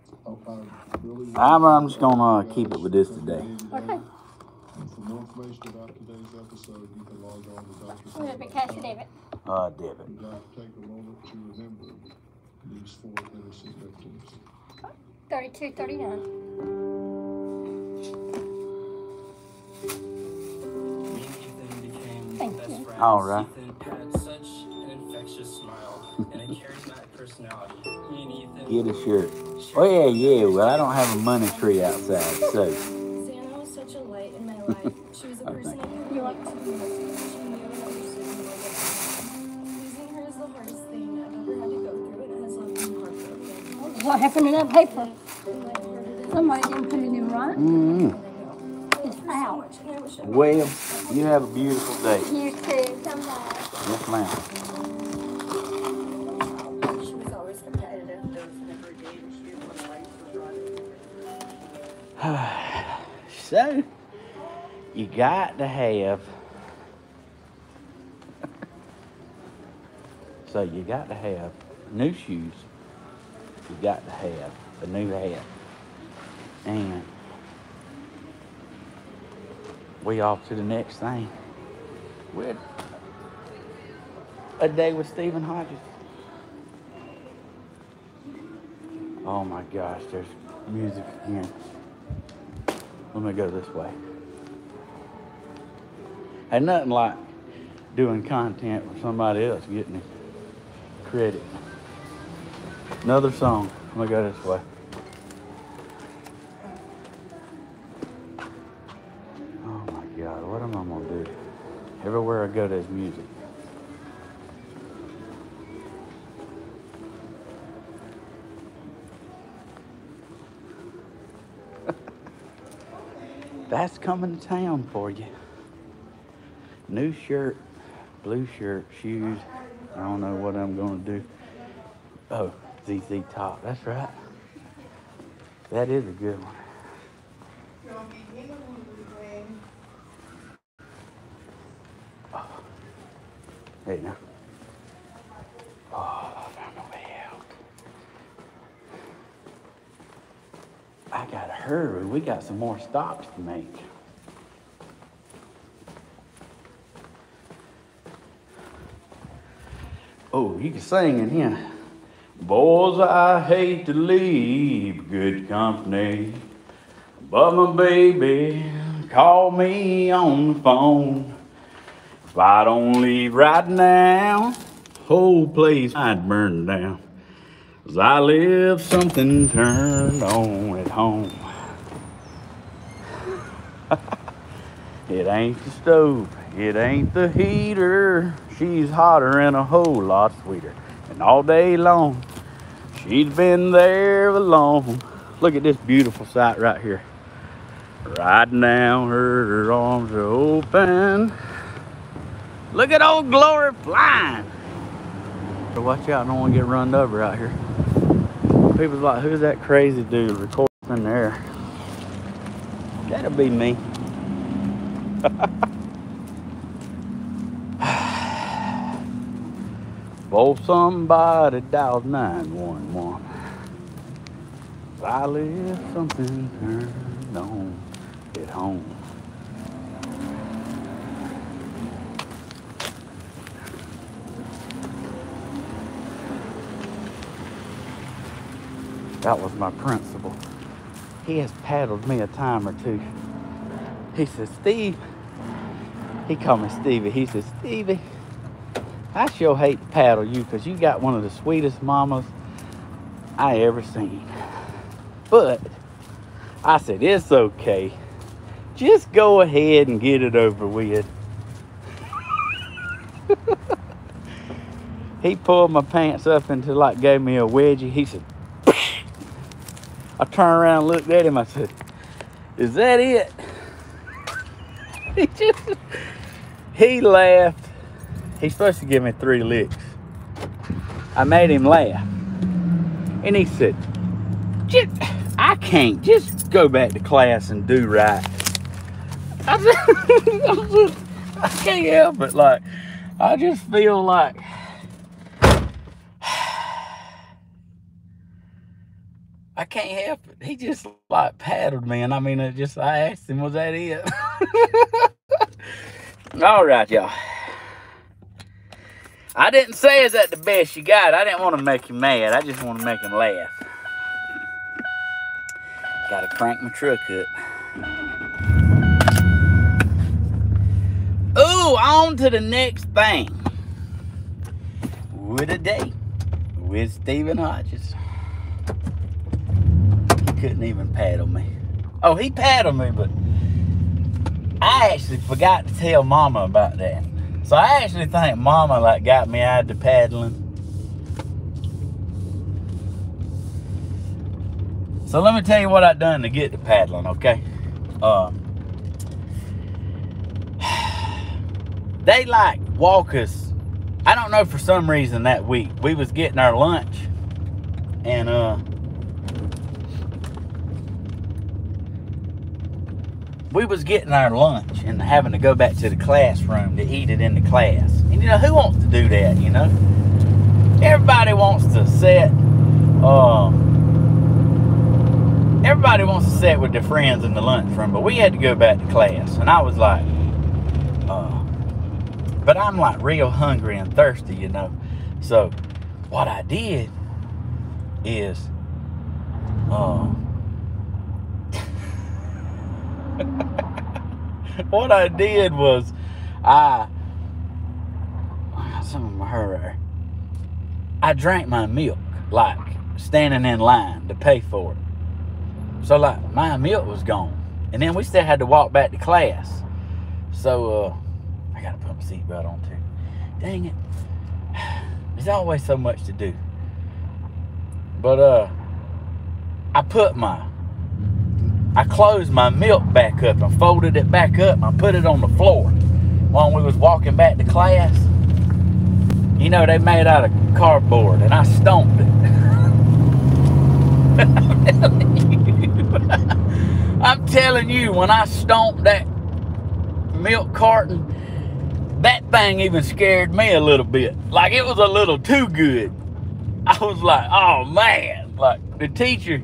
I'm, I'm just gonna uh, keep it with this today. Okay. For more information about today's episode, you can log on to Dr. Will it be cash or debit? Uh, debit. We'd to take a moment to remember these four innocent victims. Thirty-two, thirty-nine. Me and Ethan Thank you. All right. Ethan had such an infectious smile and a charismatic personality. Me and Ethan. Get a shirt. Oh yeah, yeah. Well, I don't have a money tree outside, so life. She was a person I thank could relate to. She knew and understood me Losing her is the hardest thing I've ever had to go through, and it has left me heartbroken. What happened to that paper? And I hurt it Somebody didn't put it in right. mm It's out. much, and I wish I well, you have a beautiful day. You too. Come back. Yes, ma'am. She was always competitive. There was never a day that she didn't want to fight for driving. so, you got to have. so you got to have new shoes. You got to have a new hat, and we off to the next thing. With a day with Steven Hodges. Oh my gosh, there's music again. Let me go this way. Ain't nothing like doing content with somebody else getting credit. Another song. I'm gonna go this way. Oh my God, what am I gonna do? Everywhere I go, there's music. *laughs* That's coming to town for you. New shirt, blue shirt, shoes. I don't know what I'm gonna do. Oh, ZZ Top. That's right. That is a good one. Oh. Hey now. Oh, I found my way out. I gotta hurry. We got some more stops to make. Oh, you can sing in here. Boys, I hate to leave good company, but my baby called me on the phone. If I don't leave right now, whole place might burn down. 'Cause I live something turned on at home. *laughs* it ain't the stove, it ain't the heater. She's hotter and a whole lot sweeter. And all day long, she's been there alone. Look at this beautiful sight right here. Right now, her arms are open. Look at old Glory flying. So watch out, I don't want to get run over out here. People's like, who's that crazy dude recording in the air? That'll be me. *laughs* For somebody dialed 911. I live something turned on at home. That was my principal. He has paddled me a time or two. He says, Steve, he called me Stevie. He says, Stevie, I sure hate to paddle you because you got one of the sweetest mamas I ever seen. But I said, it's okay. Just go ahead and get it over with. *laughs* he pulled my pants up until like gave me a wedgie. He said, *laughs* I turned around and looked at him. I said, Is that it? *laughs* he just, he laughed. He's supposed to give me three licks. I made him laugh. And he said, just, I can't. Just go back to class and do right. I, *laughs* said, I, I can't help it. Like, I just feel like *sighs* I can't help it. He just like paddled me, and I mean, it just I asked him, "Was that it?" *laughs* All right, y'all. I didn't say is that the best you got. I didn't want to make him mad. I just want to make him laugh. Got to crank my truck up. Ooh, on to the next thing. With a date with Steven Hodges He couldn't even paddle me. Oh, he paddled me, but I actually forgot to tell Mama about that. So I actually think Mama like got me out to paddling. So let me tell you what I done to get to paddling, okay? Uh, *sighs* they like walk us. I don't know for some reason that week we was getting our lunch, and uh, we was getting our lunch and having to go back to the classroom to eat it in the class. And you know, who wants to do that, you know? Everybody wants to sit, uh, everybody wants to sit with their friends in the lunchroom, but we had to go back to class. And I was like, uh, but I'm like real hungry and thirsty, you know? So what I did is, uh, *laughs* what I did was I some of my her I drank my milk like standing in line to pay for it. So like my milk was gone. And then we still had to walk back to class. So uh I gotta put my seatbelt on too. Dang it. *sighs* There's always so much to do. But uh I put my I closed my milk back up and folded it back up and I put it on the floor while we was walking back to class. You know, they made out of cardboard and I stomped it. *laughs* I'm telling you, when I stomped that milk carton, that thing even scared me a little bit. Like it was a little too good. I was like, oh man, like the teacher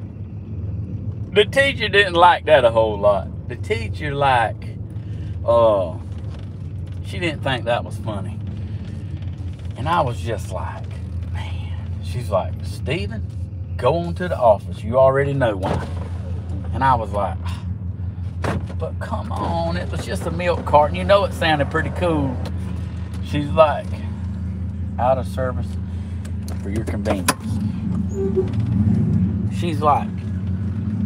the teacher didn't like that a whole lot. The teacher like, uh, she didn't think that was funny. And I was just like, man. She's like, Steven, go on to the office. You already know why. And I was like, but come on, it was just a milk carton. You know it sounded pretty cool. She's like, out of service for your convenience. She's like,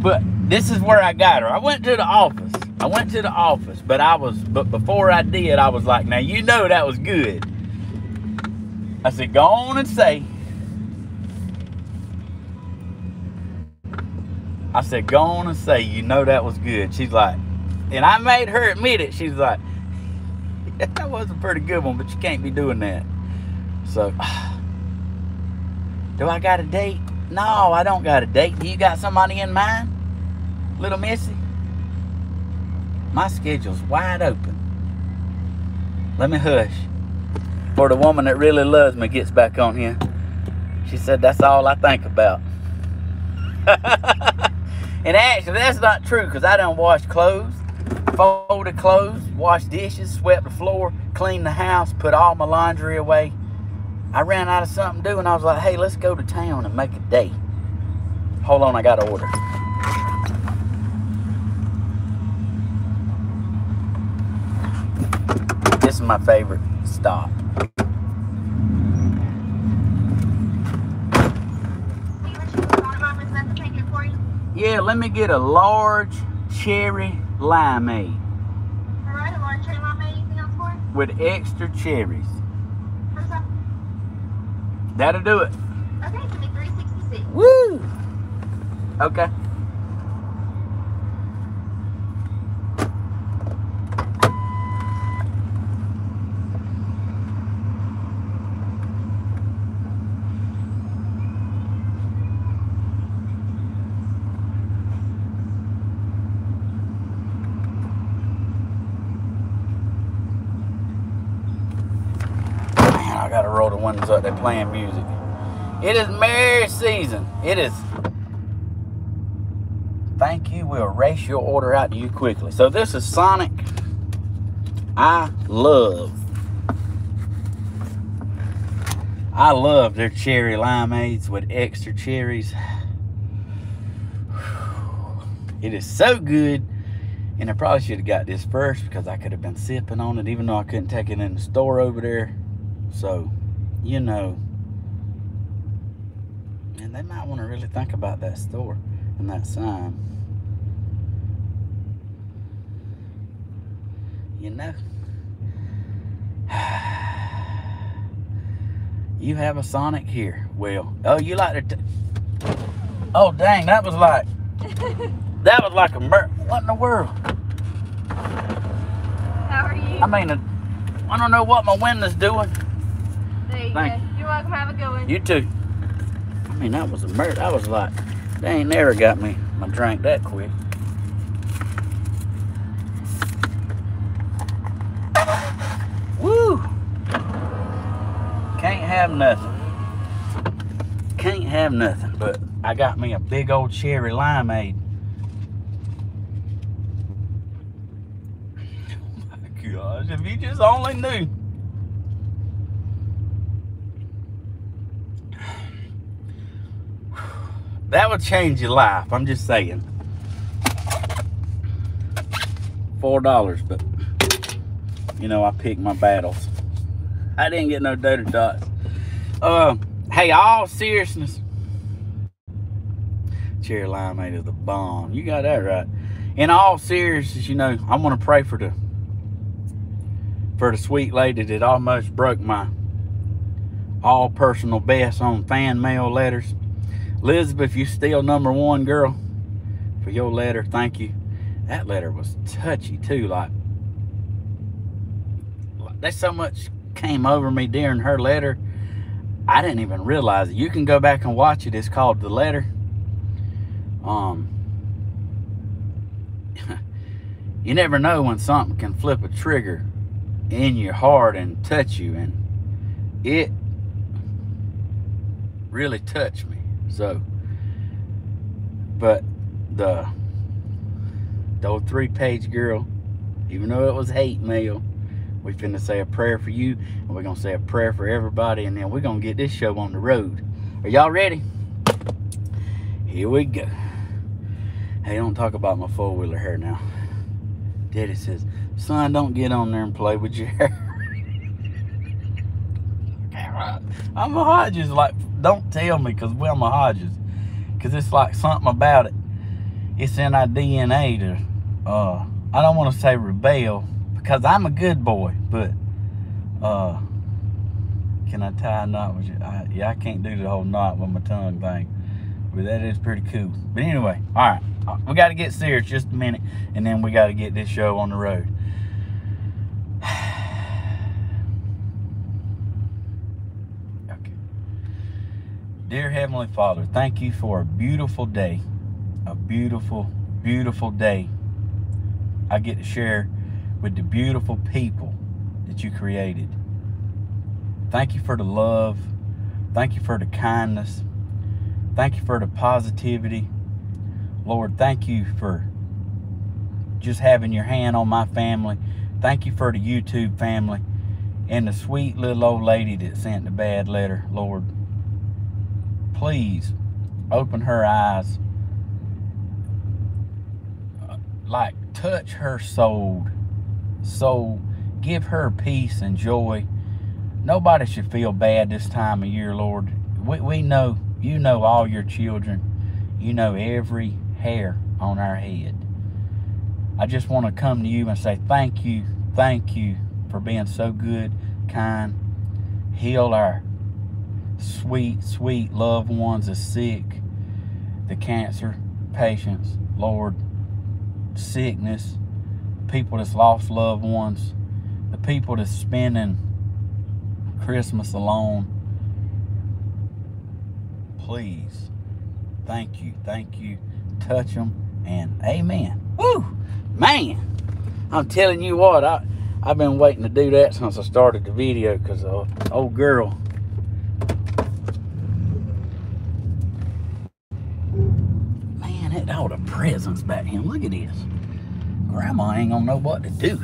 but this is where I got her. I went to the office. I went to the office, but I was, but before I did, I was like, now you know that was good. I said, go on and say. I said, go on and say, you know that was good. She's like, and I made her admit it. She's like, *laughs* yeah, that was a pretty good one, but you can't be doing that. So, *sighs* do I got a date? No, I don't got a date. Do you got somebody in mind? Little Missy? My schedule's wide open. Let me hush. For the woman that really loves me gets back on here. She said that's all I think about. *laughs* and actually, that's not true because I done washed clothes, folded clothes, washed dishes, swept the floor, cleaned the house, put all my laundry away. I ran out of something to do and I was like, hey, let's go to town and make a day. Hold on, I got to order. This is my favorite stop. Yeah, let me get a large cherry limeade Alright, a large cherry limeade. Anything else for it? with extra cherries. That'll do it. Okay, it's gonna be 366. Woo! Okay. Man, I gotta roll the ones up that playing music. It is Merry season. It is. Thank you. We'll race your order out to you quickly. So this is Sonic. I love. I love their cherry limeades with extra cherries. *sighs* It is so good. And I probably should have got this first because I could have been sipping on it even though I couldn't take it in the store over there. So, you know. And they might want to really think about that store and that sign. You know. *sighs* You have a Sonic here. Well, oh, you like to. T- oh, dang, that was like. *laughs* that was like a mur. What in the world? How are you? I mean, I don't know what my wind is doing. There you thank go. You're welcome. Have a good one. You too. I mean, that was a murder. That was like, they ain't never got me my drink that quick. Woo! Can't have nothing. Can't have nothing. But I got me a big old cherry limeade. *laughs* Oh my gosh, if you just only knew. That would change your life. I'm just saying. Four dollars, but you know I pick my battles. I didn't get no Dota dots. Uh, hey, all seriousness, cherry limeade is the bomb. You got that right. In all seriousness, you know I want to pray for the for the sweet lady that almost broke my all personal best on fan mail letters. Elizabeth, you still number one girl for your letter. Thank you. That letter was touchy too. Like, there's so much came over me during her letter. I didn't even realize it. You can go back and watch it. It's called The Letter. Um, *laughs* you never know when something can flip a trigger in your heart and touch you. And it really touched me. So, but the the old three page girl, even though it was hate mail, we finna say a prayer for you, and we're gonna say a prayer for everybody, and then we're gonna get this show on the road. Are y'all ready? Here we go. Hey, don't talk about my four wheeler hair now. Daddy says, son, don't get on there and play with your hair. *laughs* I'm a Hodges, like, don't tell me, because we're Hodges. Because it's like something about it. It's in our DNA to, uh, I don't want to say rebel, because I'm a good boy, but, uh, can I tie a knot with you? I, yeah, I can't do the whole knot with my tongue thing. But that is pretty cool. But anyway, all right. We got to get serious just a minute, and then we got to get this show on the road. okay. Dear Heavenly Father, thank you for a beautiful day. A beautiful, beautiful day I get to share with the beautiful people that you created. Thank you for the love. Thank you for the kindness. Thank you for the positivity. Lord, thank you for just having your hand on my family. Thank you for the YouTube family and the sweet little old lady that sent the bad letter, Lord. Please open her eyes. Uh, Like, touch her soul. Soul. Give her peace and joy. Nobody should feel bad this time of year, Lord. We, we know, you know all your children. You know every hair on our head. I just want to come to you and say thank you, thank you for being so good, kind. Heal our sweet, sweet loved ones that's sick, the cancer patients, Lord, sickness, people that's lost loved ones, the people that's spending Christmas alone. Please, thank you, thank you. Touch them and amen. Woo! Man, I'm telling you what, I, I've been waiting to do that since I started the video because uh, old girl. Man, it all the presents back here. Look at this. Grandma ain't gonna know what to do.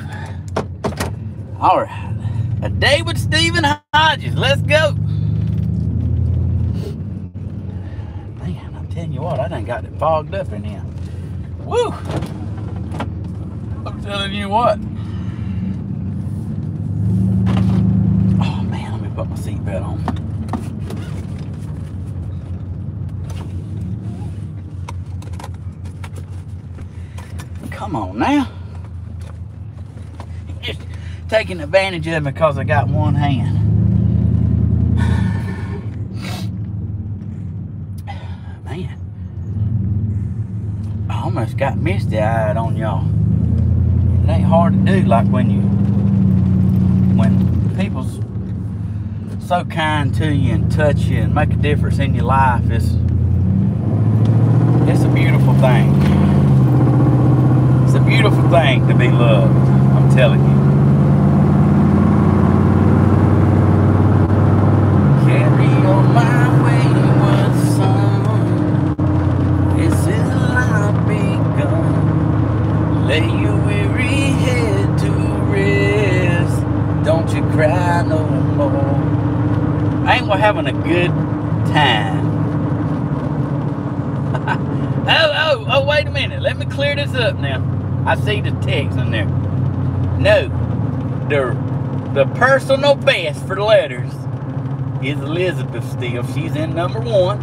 All right, a day with Stephen Hodges. Let's go. Man, I'm telling you what, I done got it fogged up in here. Woo! I'm telling you what. Oh man, let me put my seatbelt on. Come on now. Just taking advantage of it because I got one hand. *sighs* Man. I almost got misty eyed on y'all. It ain't hard to do like when you when people's so kind to you and touch you and make a difference in your life. It's it's a beautiful thing. Beautiful thing to be loved. I'm telling you. More. Ain't having a good time? *laughs* oh, oh, oh, wait a minute. Let me clear this up now. I see the text in there. No, the, the personal best for letters is Elizabeth still. She's in number one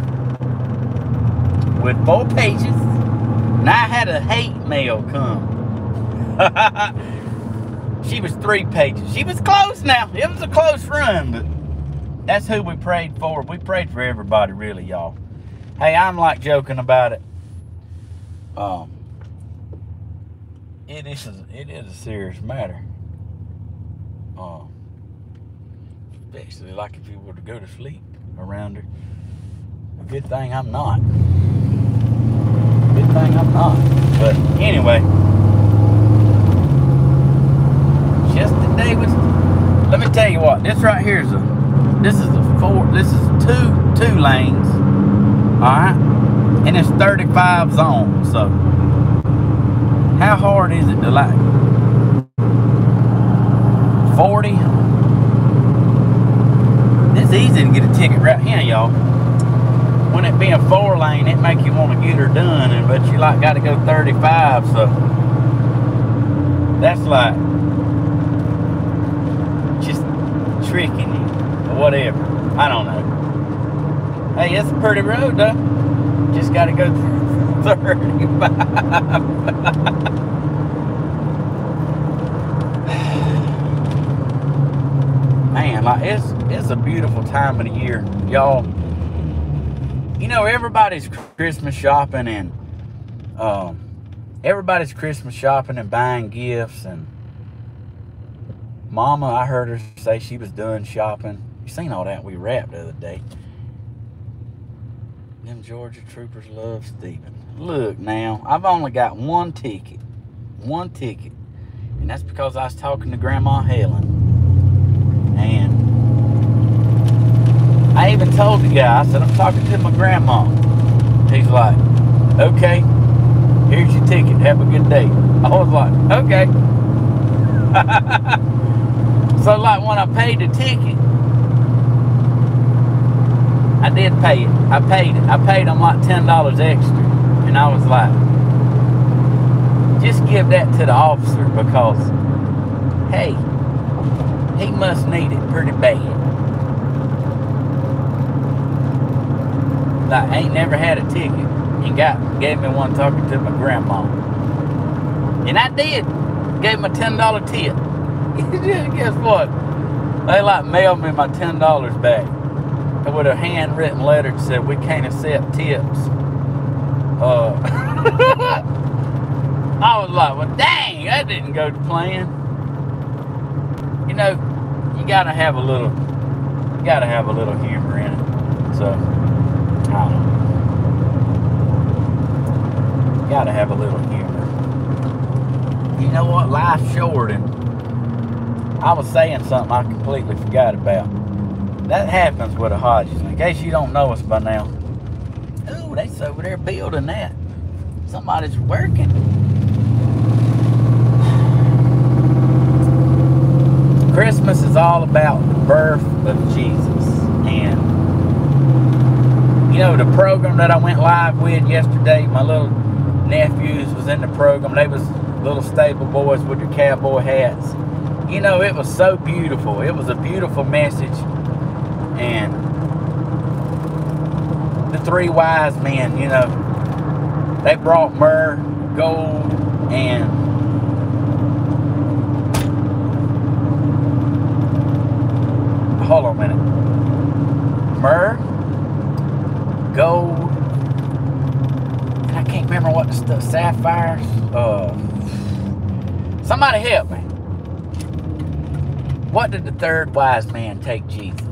with four pages. And I had a hate mail come. *laughs* she was three pages. She was close now. It was a close run, but that's who we prayed for. We prayed for everybody, really, y'all. Hey, I'm like joking about it. Um, it is it is a serious matter. Um, especially like if you were to go to sleep around her. Good thing I'm not. Good thing I'm not. But anyway, just the day was. Let me tell you what. This right here is a. This is a four. This is two two lanes. All right, and it's 35 zone. So how hard is it to like 40? It's easy to get a ticket right here, y'all. When it being four lane, it make you want to get her done, and but you like got to go 35. So that's like just tricking you or whatever. I don't know. Hey, it's a pretty road though. Just got to go *laughs* 35. *laughs* Man, like it's it's a beautiful time of the year, y'all. You know, everybody's Christmas shopping and um, everybody's Christmas shopping and buying gifts and Mama, I heard her say she was done shopping. You seen all that we wrapped the other day. Them Georgia troopers love Stephen. Look now, I've only got one ticket. one ticket. And that's because I was talking to Grandma Helen. And I even told the guy, I said, I'm talking to my grandma. He's like, okay, here's your ticket. Have a good day. I was like, okay. *laughs* so like when I paid the ticket, I did pay it. I paid it. I paid them like ten dollars extra. And I was like, just give that to the officer because hey, he must need it pretty bad. I ain't never had a ticket and got gave me one talking to my grandma. And I did. Gave him a ten dollar tip. *laughs* Guess what? They like mailed me my ten dollars back with a handwritten letter that said we can't accept tips. Uh, *laughs* I was like, well, dang, that didn't go to plan. You know, you gotta have a little, you gotta have a little humor in it. So, I don't know. Gotta have a little humor. You know what? Life's short, and I was saying something I completely forgot about. That happens with a Hodges. In case you don't know us by now. Ooh, they's over there building that. Somebody's working. Christmas is all about the birth of Jesus. And, you know, the program that I went live with yesterday, my little nephews was in the program. They was little stable boys with their cowboy hats. You know, it was so beautiful. It was a beautiful message. And the three wise men, you know, they brought myrrh, gold, and hold on a minute. Myrrh, gold, and I the sapphires. Uh, somebody help me. What did the third wise man take Jesus?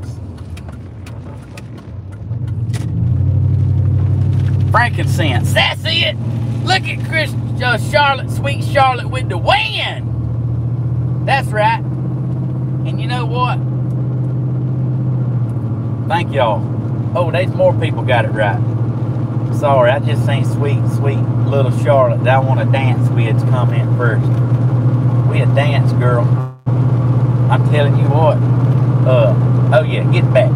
Frankincense. That's it. Look at Chris, uh, Charlotte, sweet Charlotte with the wind. That's right. And you know what? Thank y'all. Oh, there's more people got it right. Sorry, I just seen sweet, sweet little Charlotte that I want to dance with to come in first. We a dance girl. I'm telling you what. Uh, oh yeah, get back.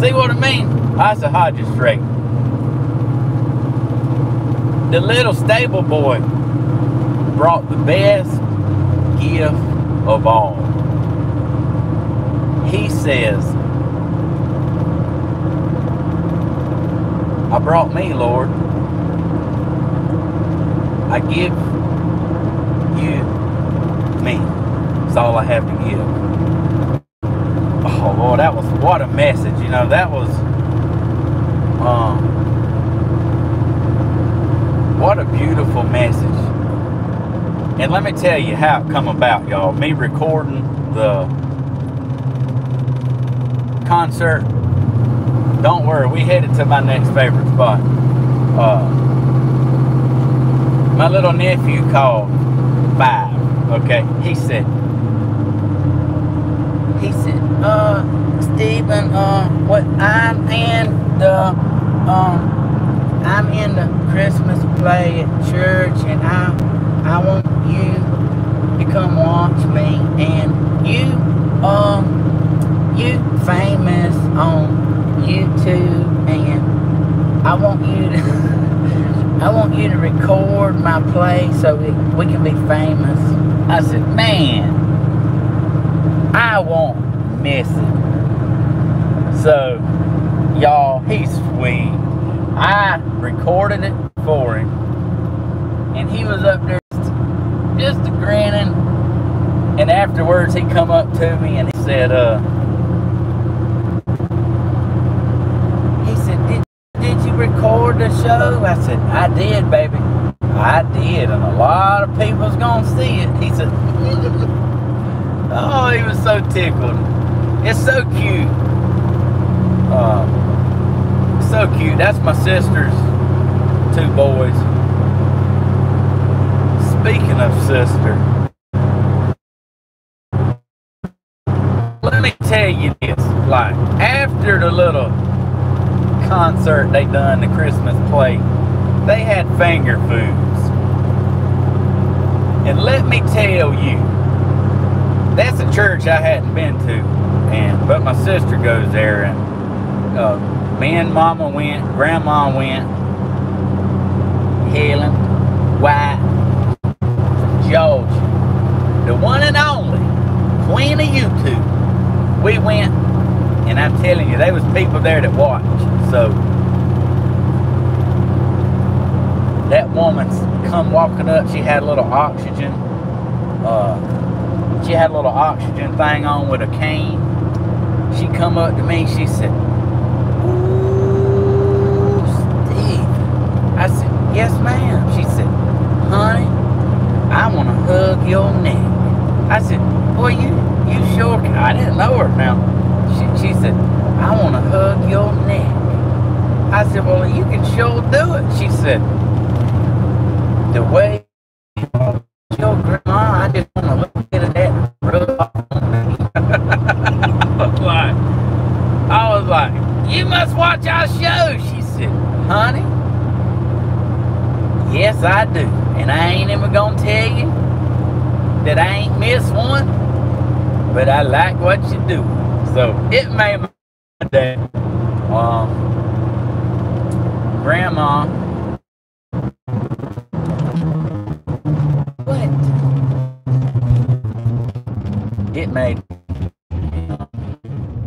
See what I mean? That's a Hodges straight. The little stable boy brought the best gift of all. He says, I brought me, Lord. I give you me. It's all I have to give. Oh, Lord, that was what a message. You know, that was, um, what a beautiful message. And let me tell you how it come about, y'all. Me recording the concert. Don't worry, we headed to my next favorite spot. Uh, my little nephew called five. Okay, he said, he said, uh, Stephen, uh, what I'm in the, um, I'm in the Christmas play at church, and I, I want you to come watch me, and you, um, you famous on YouTube, and I want you to, *laughs* I want you to record my play so we, can be famous. I said, man, I won't miss it. So, y'all, he's sweet. I recorded it for him, and he was up there just, just grinning. And afterwards, he come up to me and he said, uh, he said, did, did you record the show? I said, I did, baby. I did, and a lot of people's gonna see it. He said, *laughs* oh, he was so tickled. It's so cute. Uh, so cute. That's my sister's two boys. speaking of sister, let me tell you this. Like, after the little concert they done, the Christmas play, they had finger foods. And let me tell you, that's a church I hadn't been to. And but my sister goes there and uh, me and mama went, grandma went, Helen, White, George, the one and only queen of YouTube. We went, and I'm telling you, there was people there that watched. So that woman's come walking up. She had a little oxygen. Uh, she had a little oxygen thing on with a cane. She come up to me. She said, "Ooh, Steve." I said, "Yes, ma'am." She said, "Honey, I want to hug your neck." I said, "Boy, you you sure?" I didn't know her now. She, she said, "I want to hug your neck." I said, "Well, you can sure do it." She said, "The way your grandma, I just want to look at that me." I was like, I was like, "You must watch our show." She said, "Honey." Yes, I do. And I ain't even gonna tell you that I ain't missed one, but I like what you do. So it made my day. Um, grandma. What? It made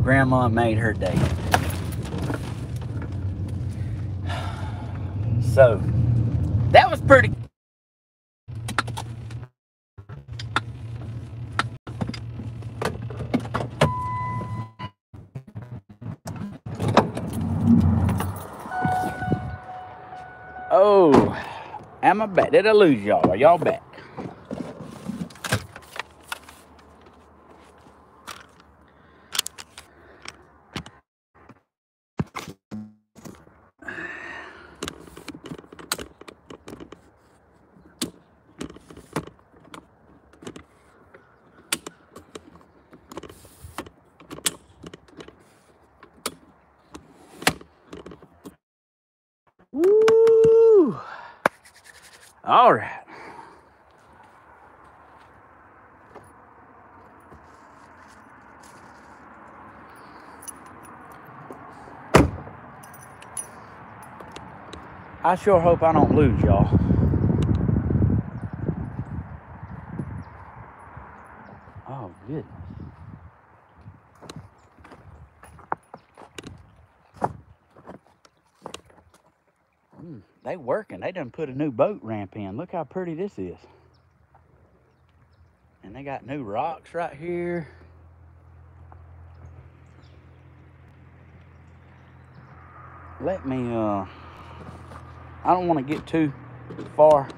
grandma made her day. *sighs* So that was pretty Oh, am I back? Did I lose y'all? Are y'all back? All right. I sure hope I don't lose y'all. Oh, goodness. Mm, they working. They done put a new boat ramp in. Look how pretty this is. And they got new rocks right here. Let me, uh, I don't want to get too far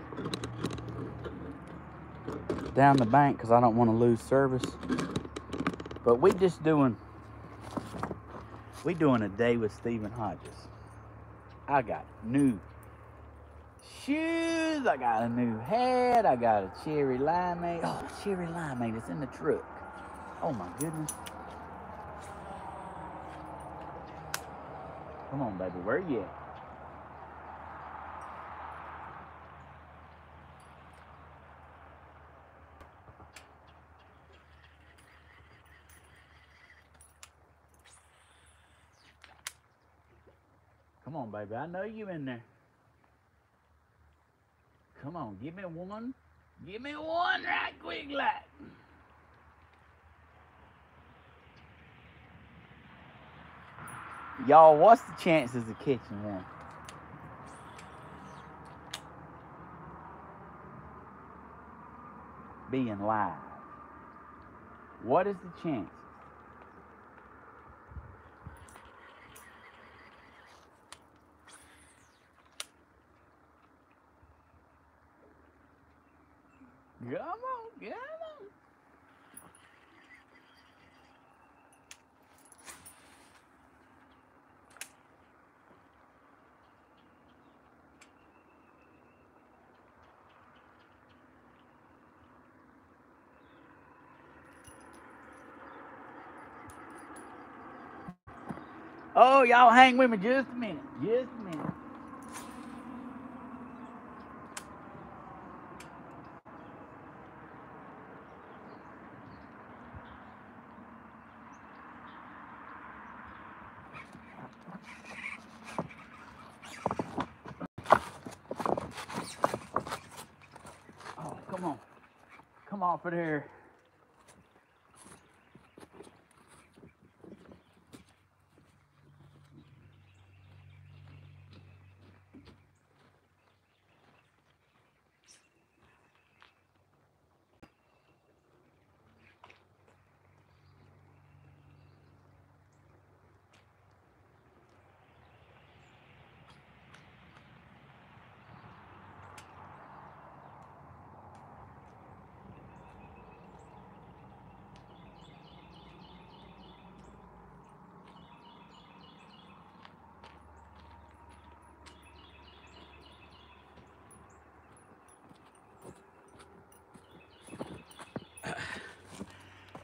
down the bank because I don't want to lose service. But we just doing, we doing a day with Stephen Hodges. I got new shoes. I got a new hat. I got a cherry limeade. Oh, cherry limeade is in the truck. Oh my goodness. Come on, baby. Where you at? Come on, baby. I know you in there. Come on, give me one. Give me one right quick like. Y'all, what's the chances of catching one? Being live. What is the chance? Come on, come on. Oh, y'all hang with me just a minute. Just a minute. Off of there.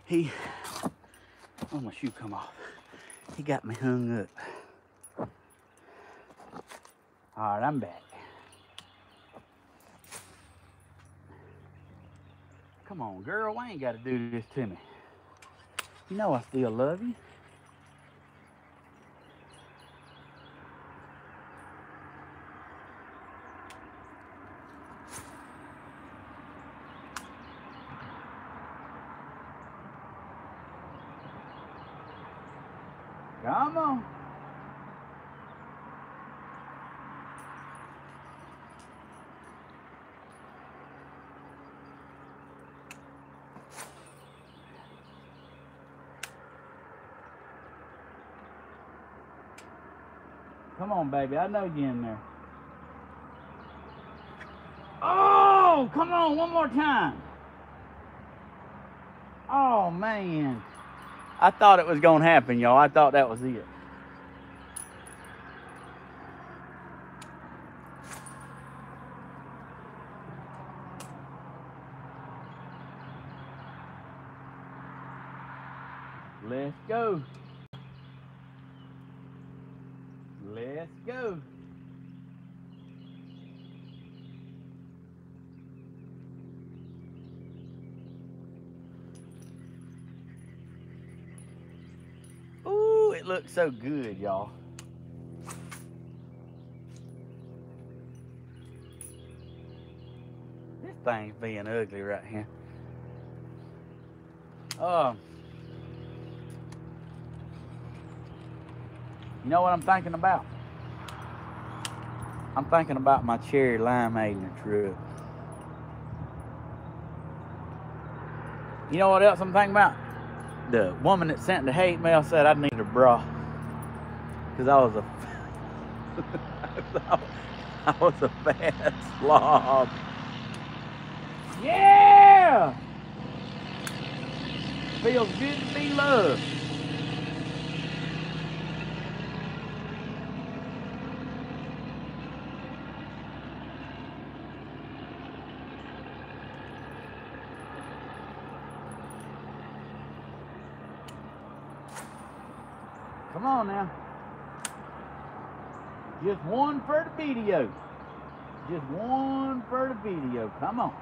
He, oh my shoe come off. He got me hung up. All right, I'm back. Come on, girl, why ain't got to do this to me? You know I still love you. Come on. Come on, baby. I know you in there. Oh, come on, one more time. Oh, man. I thought it was going to happen, y'all. I thought that was it. Let's go. Let's go. Looks so good, y'all. This thing's being ugly right here. Um, you know what I'm thinking about? I'm thinking about my cherry limeade in the truck. You know what else I'm thinking about? The woman that sent the hate mail said I needed a bra. Because I was a *laughs* I was a fat slob. Yeah! Feels good to be loved. Come on now. Just one for the video. Just one for the video. Come on.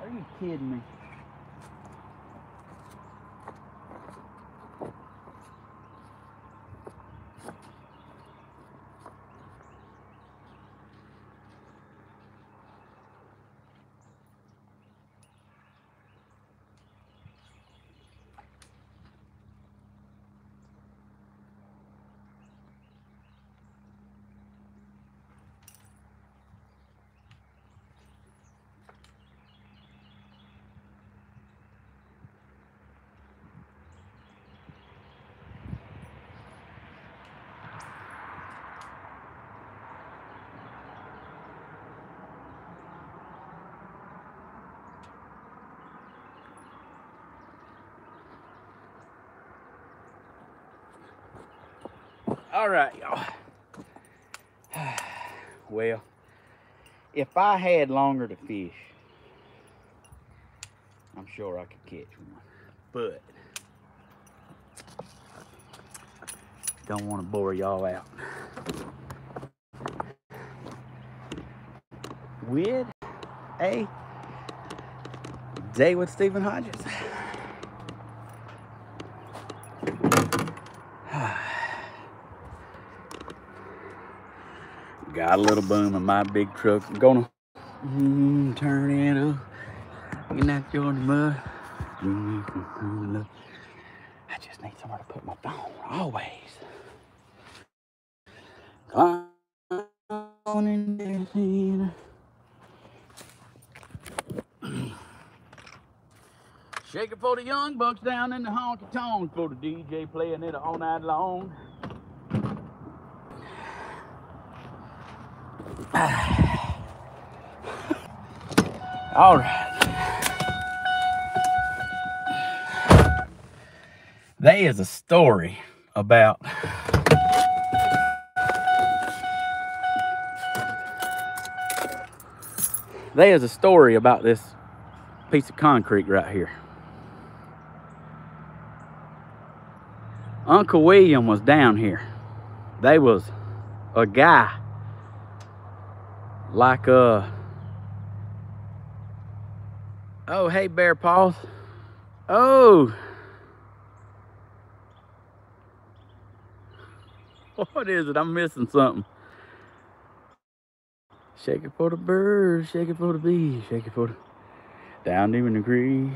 Are you kidding me? All right, y'all. *sighs* Well, if I had longer to fish, I'm sure I could catch one, but don't want to bore y'all out. With a day with Stephen Hodges. A little boom in my big truck. I'm gonna mm, turn it up. Get that Jordan mud. Mm, I just need somewhere to put my phone, always. Come on in there. Shake it for the young bucks down in the honky tonk for the DJ playing it all night long. *sighs* All right. There is a story about there is a story about this piece of concrete right here. Uncle William was down here. They was a guy like uh oh hey bear paws oh. *laughs* What is it? I'm missing something. Shake it for the birds shake it for the bees shake it for the down even creek.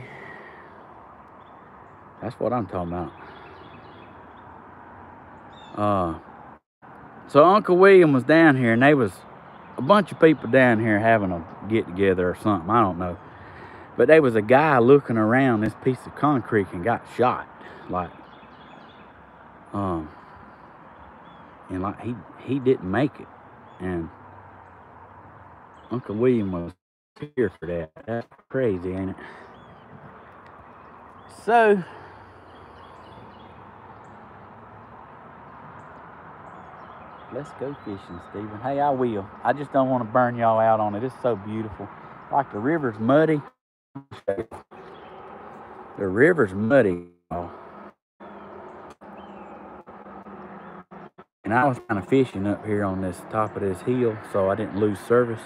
That's what i'm talking about. Uh so uncle william was down here and they was a bunch of people down here having a get together or something. I don't know. But there was a guy looking around this piece of concrete and got shot. Like, um, and like he he didn't make it. And Uncle William was here for that. That's crazy, ain't it? So Let's go fishing, Stephen. Hey, I will. I just don't want to burn y'all out on it. It's so beautiful. Like the river's muddy. The river's muddy. And I was kind of fishing up here on this top of this hill, so I didn't lose service.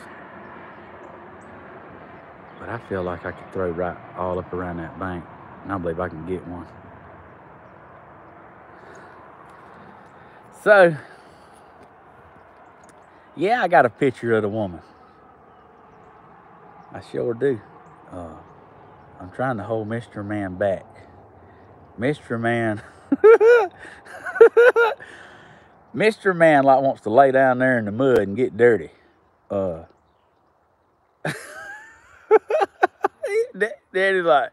But I feel like I could throw right all up around that bank. And I believe I can get one. So, yeah, I got a picture of the woman. I sure do. Uh, I'm trying to hold Mr. Man back. Mr. Man. *laughs* Mr. Man like wants to lay down there in the mud and get dirty. Uh *laughs* Daddy's like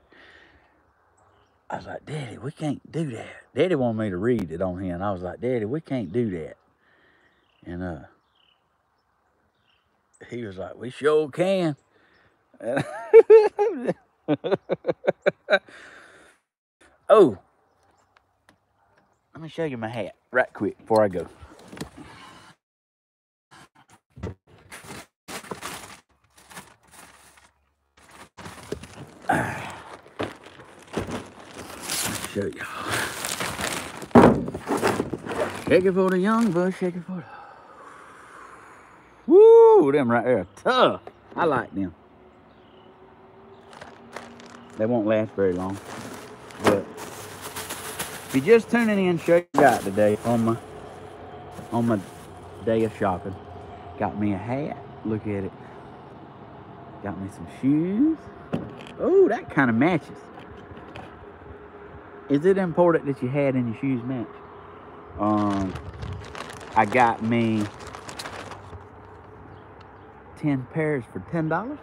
I was like, Daddy, we can't do that. Daddy wanted me to read it on him. I was like, Daddy, we can't do that. And uh he was like, we sure can. *laughs* oh, let me show you my hat right quick before I go. show y'all. Shake it for the young buck, shake it for the Woo, them right there, tough. I like them. They won't last very long. But if you're just tuning in, show you got today on my on my day of shopping. Got me a hat. Look at it. Got me some shoes. Oh, that kind of matches. Is it important that your hat and your shoes match? Um, I got me 10 pairs for $10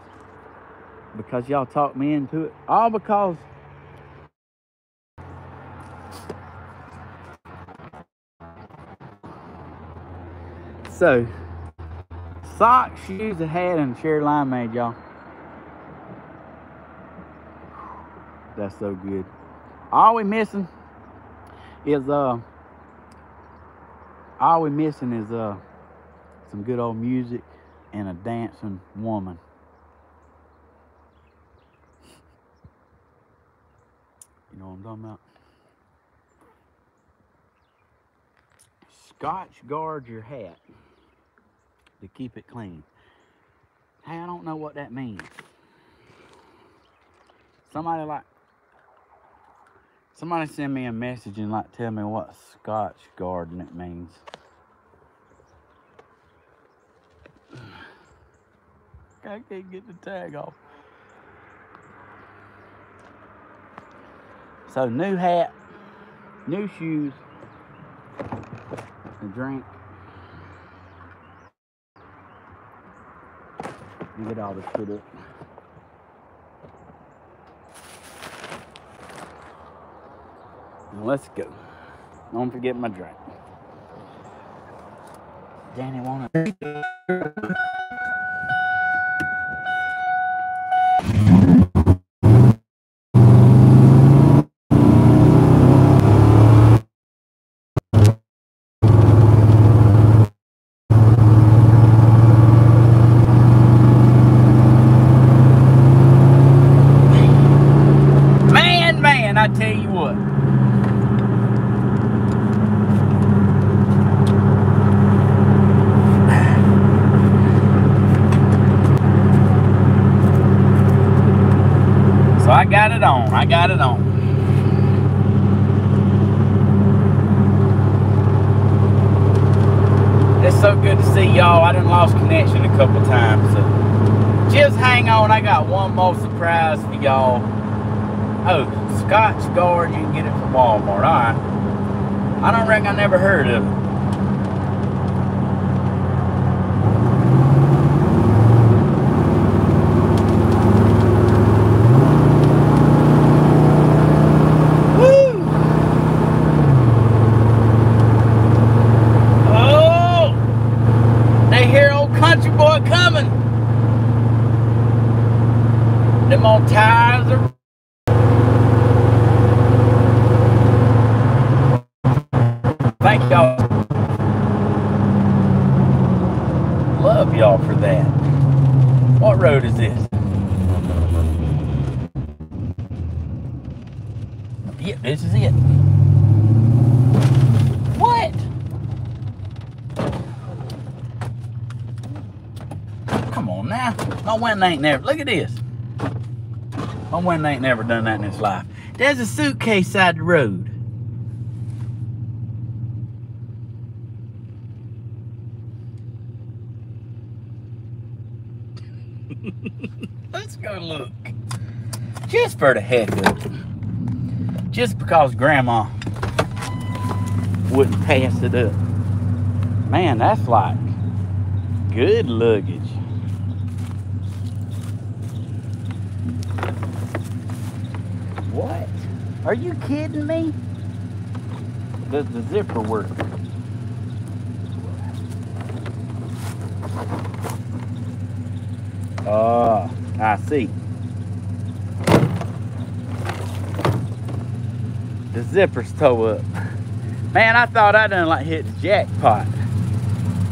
because y'all talked me into it. All because So, socks, shoes, a hat, and a cherry limeade, y'all. That's so good. All we missing is uh all we missing is uh some good old music and a dancing woman. You know what I'm talking about? Scotchgard your hat to keep it clean. Hey, I don't know what that means. Somebody like somebody send me a message and like tell me what Scotch guarding it means. I can't get the tag off. So new hat, new shoes, a drink. Get all this put up. Now let's go. Don't forget my drink. Danny wanna ain't never. Look at this. My wind ain't never done that in his life. There's a suitcase side the road. *laughs* Let's go look. Just for the heck of it. Just because grandma wouldn't pass it up. Man, that's like good luggage. What? Are you kidding me? Does the zipper work? Oh, I see. The zipper's toe up. Man, I thought I done like hit the jackpot.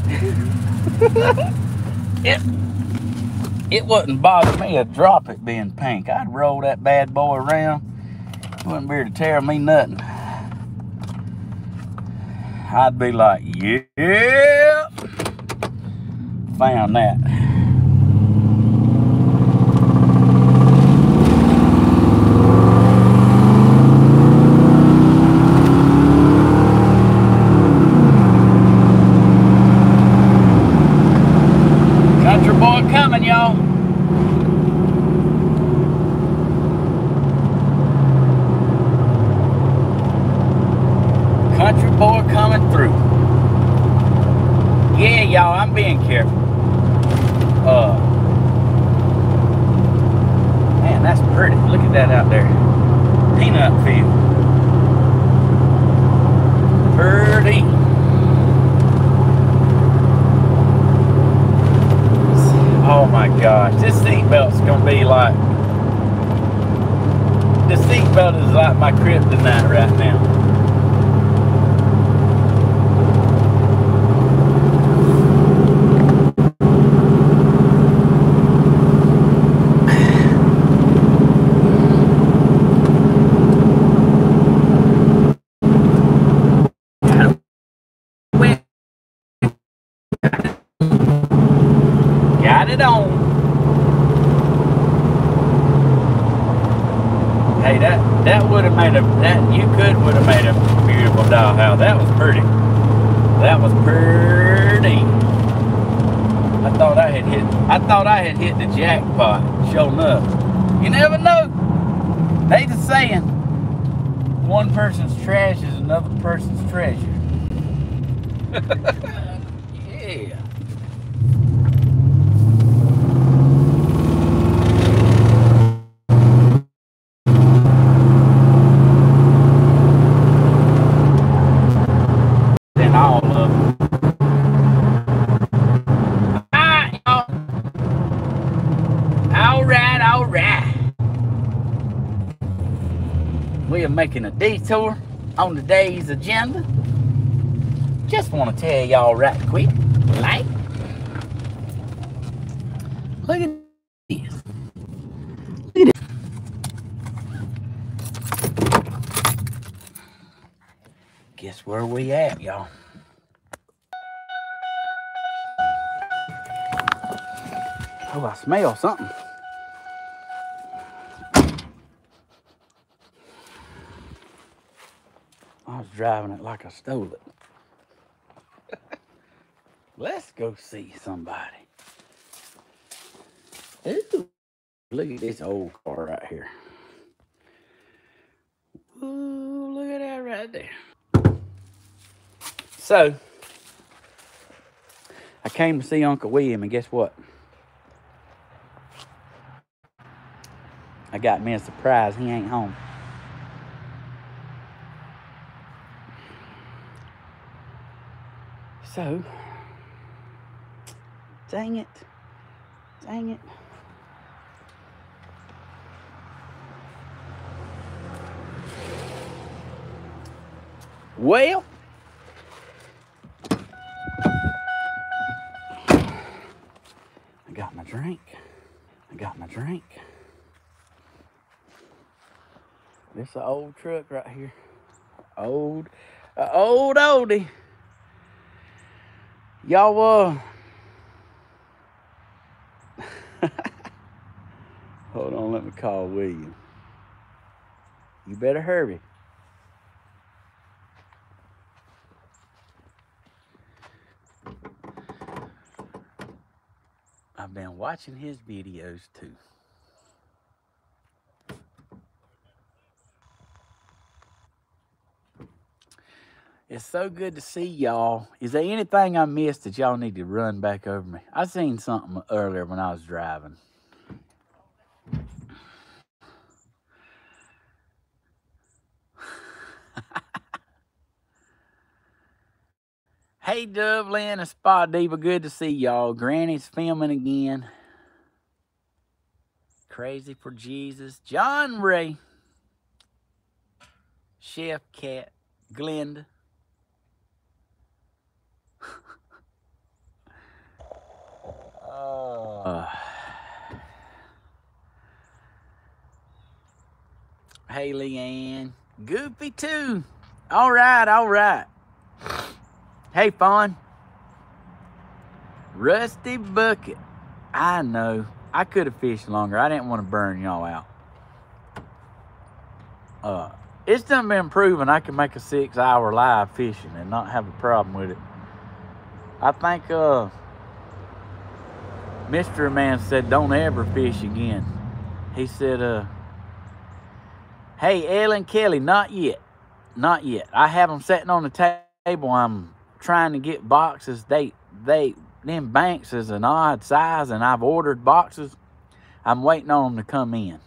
*laughs* it, it wouldn't bother me a drop it being pink. I'd roll that bad boy around. Wouldn't be able to tear me nothing. I'd be like, yeah. Found that. Detour on today's agenda. Just want to tell y'all right quick, like, look at this. Look at this. Guess where we at, y'all? Oh, I smell something. I was driving it like I stole it. Let's go see somebody. Ooh, look at this old car right here. Ooh, look at that right there. So, I came to see Uncle William, and guess what? I got me a surprise. He ain't home. So, dang it. Dang it. Well, I got my drink. I got my drink. This a old truck right here. Old, a old oldie. Y'all, uh, *laughs* hold on, let me call William. You better hurry. I've been watching his videos too. It's so good to see y'all. Is there anything I missed that y'all need to run back over me? I seen something earlier when I was driving. hey, Dublin and Spot Diva, good to see y'all. Granny's filming again. Crazy for Jesus. John Ray. Chef Cat. Glenda. Uh, Haley Ann. Goofy too. All right, all right. Hey, Fawn. Rusty Bucket. I know. I could have fished longer. I didn't want to burn y'all out. Uh, it's done been proven I can make a six hour live fishing and not have a problem with it. I think uh Mystery Man said don't ever fish again. He said, uh, hey, Ellen Kelly, not yet. Not yet. I have them sitting on the ta- table. I'm trying to get boxes. They, they, them banks is an odd size and I've ordered boxes. I'm waiting on them to come in.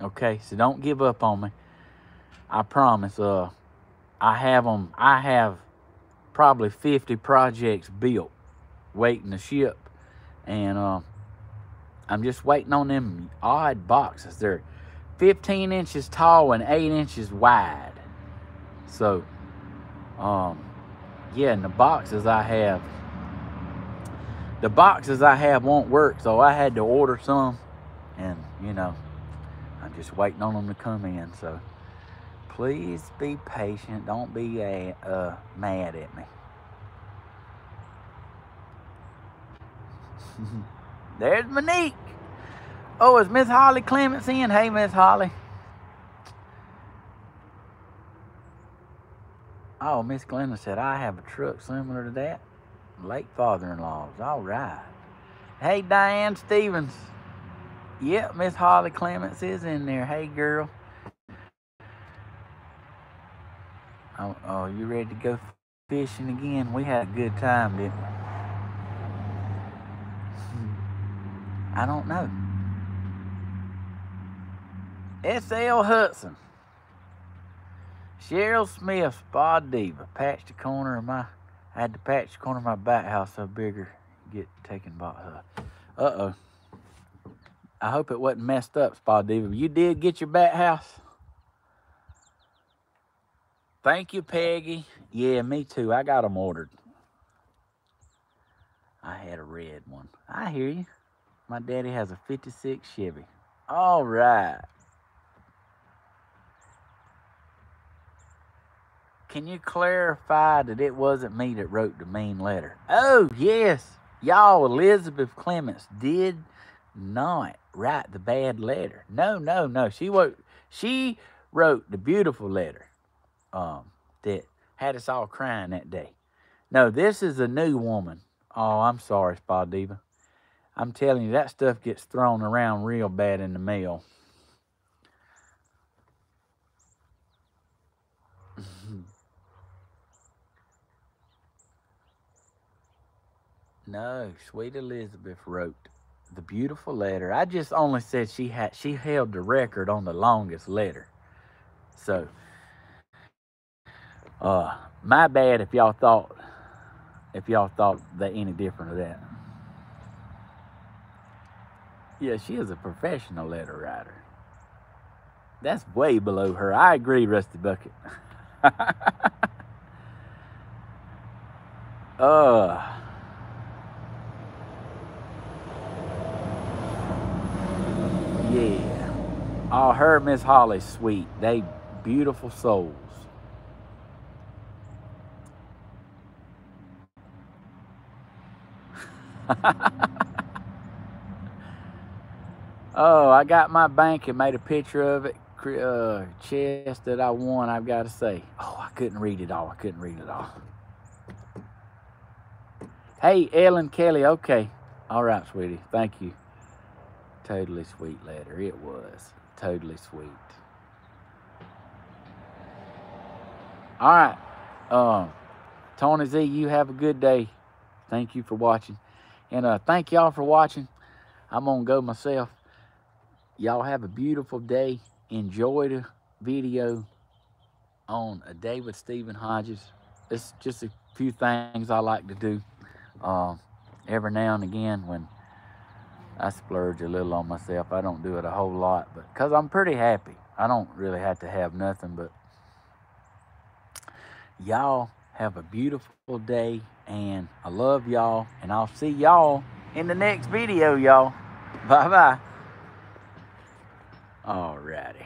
Okay, so don't give up on me. I promise. Uh, I have them. I have probably 50 projects built, waiting to ship, and uh, I'm just waiting on them odd boxes. They're 15 inches tall and 8 inches wide. So, um, yeah, and the boxes I have, the boxes I have won't work, so I had to order some, and you know, I'm just waiting on them to come in. So, please be patient. Don't be uh, uh, mad at me. *laughs* There's Monique. Oh, is Miss Holly Clements in? Hey, Miss Holly. Oh, Miss Glenda said, I have a truck similar to that. Late father-in-law's. All right. Hey, Diane Stevens. Yep, Miss Holly Clements is in there. Hey, girl. Oh, you ready to go fishing again? We had a good time, didn't we? Hmm. I don't know. S.L. Hudson. Cheryl Smith, Spa Diva. Patched the corner of my... I had to patch the corner of my back house so bigger get taken by her. Uh-oh. I hope it wasn't messed up, Spa Diva. You did get your bat house? Thank you, Peggy. Yeah, me too. I got them ordered. I had a red one. I hear you. My daddy has a 56 Chevy. All right. Can you clarify that it wasn't me that wrote the mean letter? Oh, yes. Y'all, Elizabeth Clements did not write the bad letter. No, no, no. She wrote, she wrote the beautiful letter um, that had us all crying that day. No, this is a new woman. Oh, I'm sorry, Spa Diva. I'm telling you, that stuff gets thrown around real bad in the mail. no, sweet Elizabeth wrote the beautiful letter. I just only said she had she held the record on the longest letter. So uh my bad if y'all thought if y'all thought that any different of that. Yeah, she is a professional letter writer. That's way below her. I agree, Rusty Bucket. *laughs* uh Yeah. Oh, her Miss Holly's sweet. They beautiful souls. *laughs* oh, I got my bank and made a picture of it. Uh, chest that I won, I've got to say. Oh, I couldn't read it all. I couldn't read it all. Hey, Ellen Kelly. Okay. All right, sweetie. Thank you. Totally sweet letter. It was. Totally sweet. All right. Um, Tony Z, you have a good day. Thank you for watching. And uh, thank y'all for watching. I'm going to go myself. Y'all have a beautiful day. Enjoy the video on a day with Steven Hodges. It's just a few things I like to do uh, every now and again when I splurge a little on myself. I don't do it a whole lot, but because I'm pretty happy. I don't really have to have nothing, but y'all have a beautiful day, and I love y'all, and I'll see y'all in the next video, y'all. *laughs* Bye-bye. Alrighty.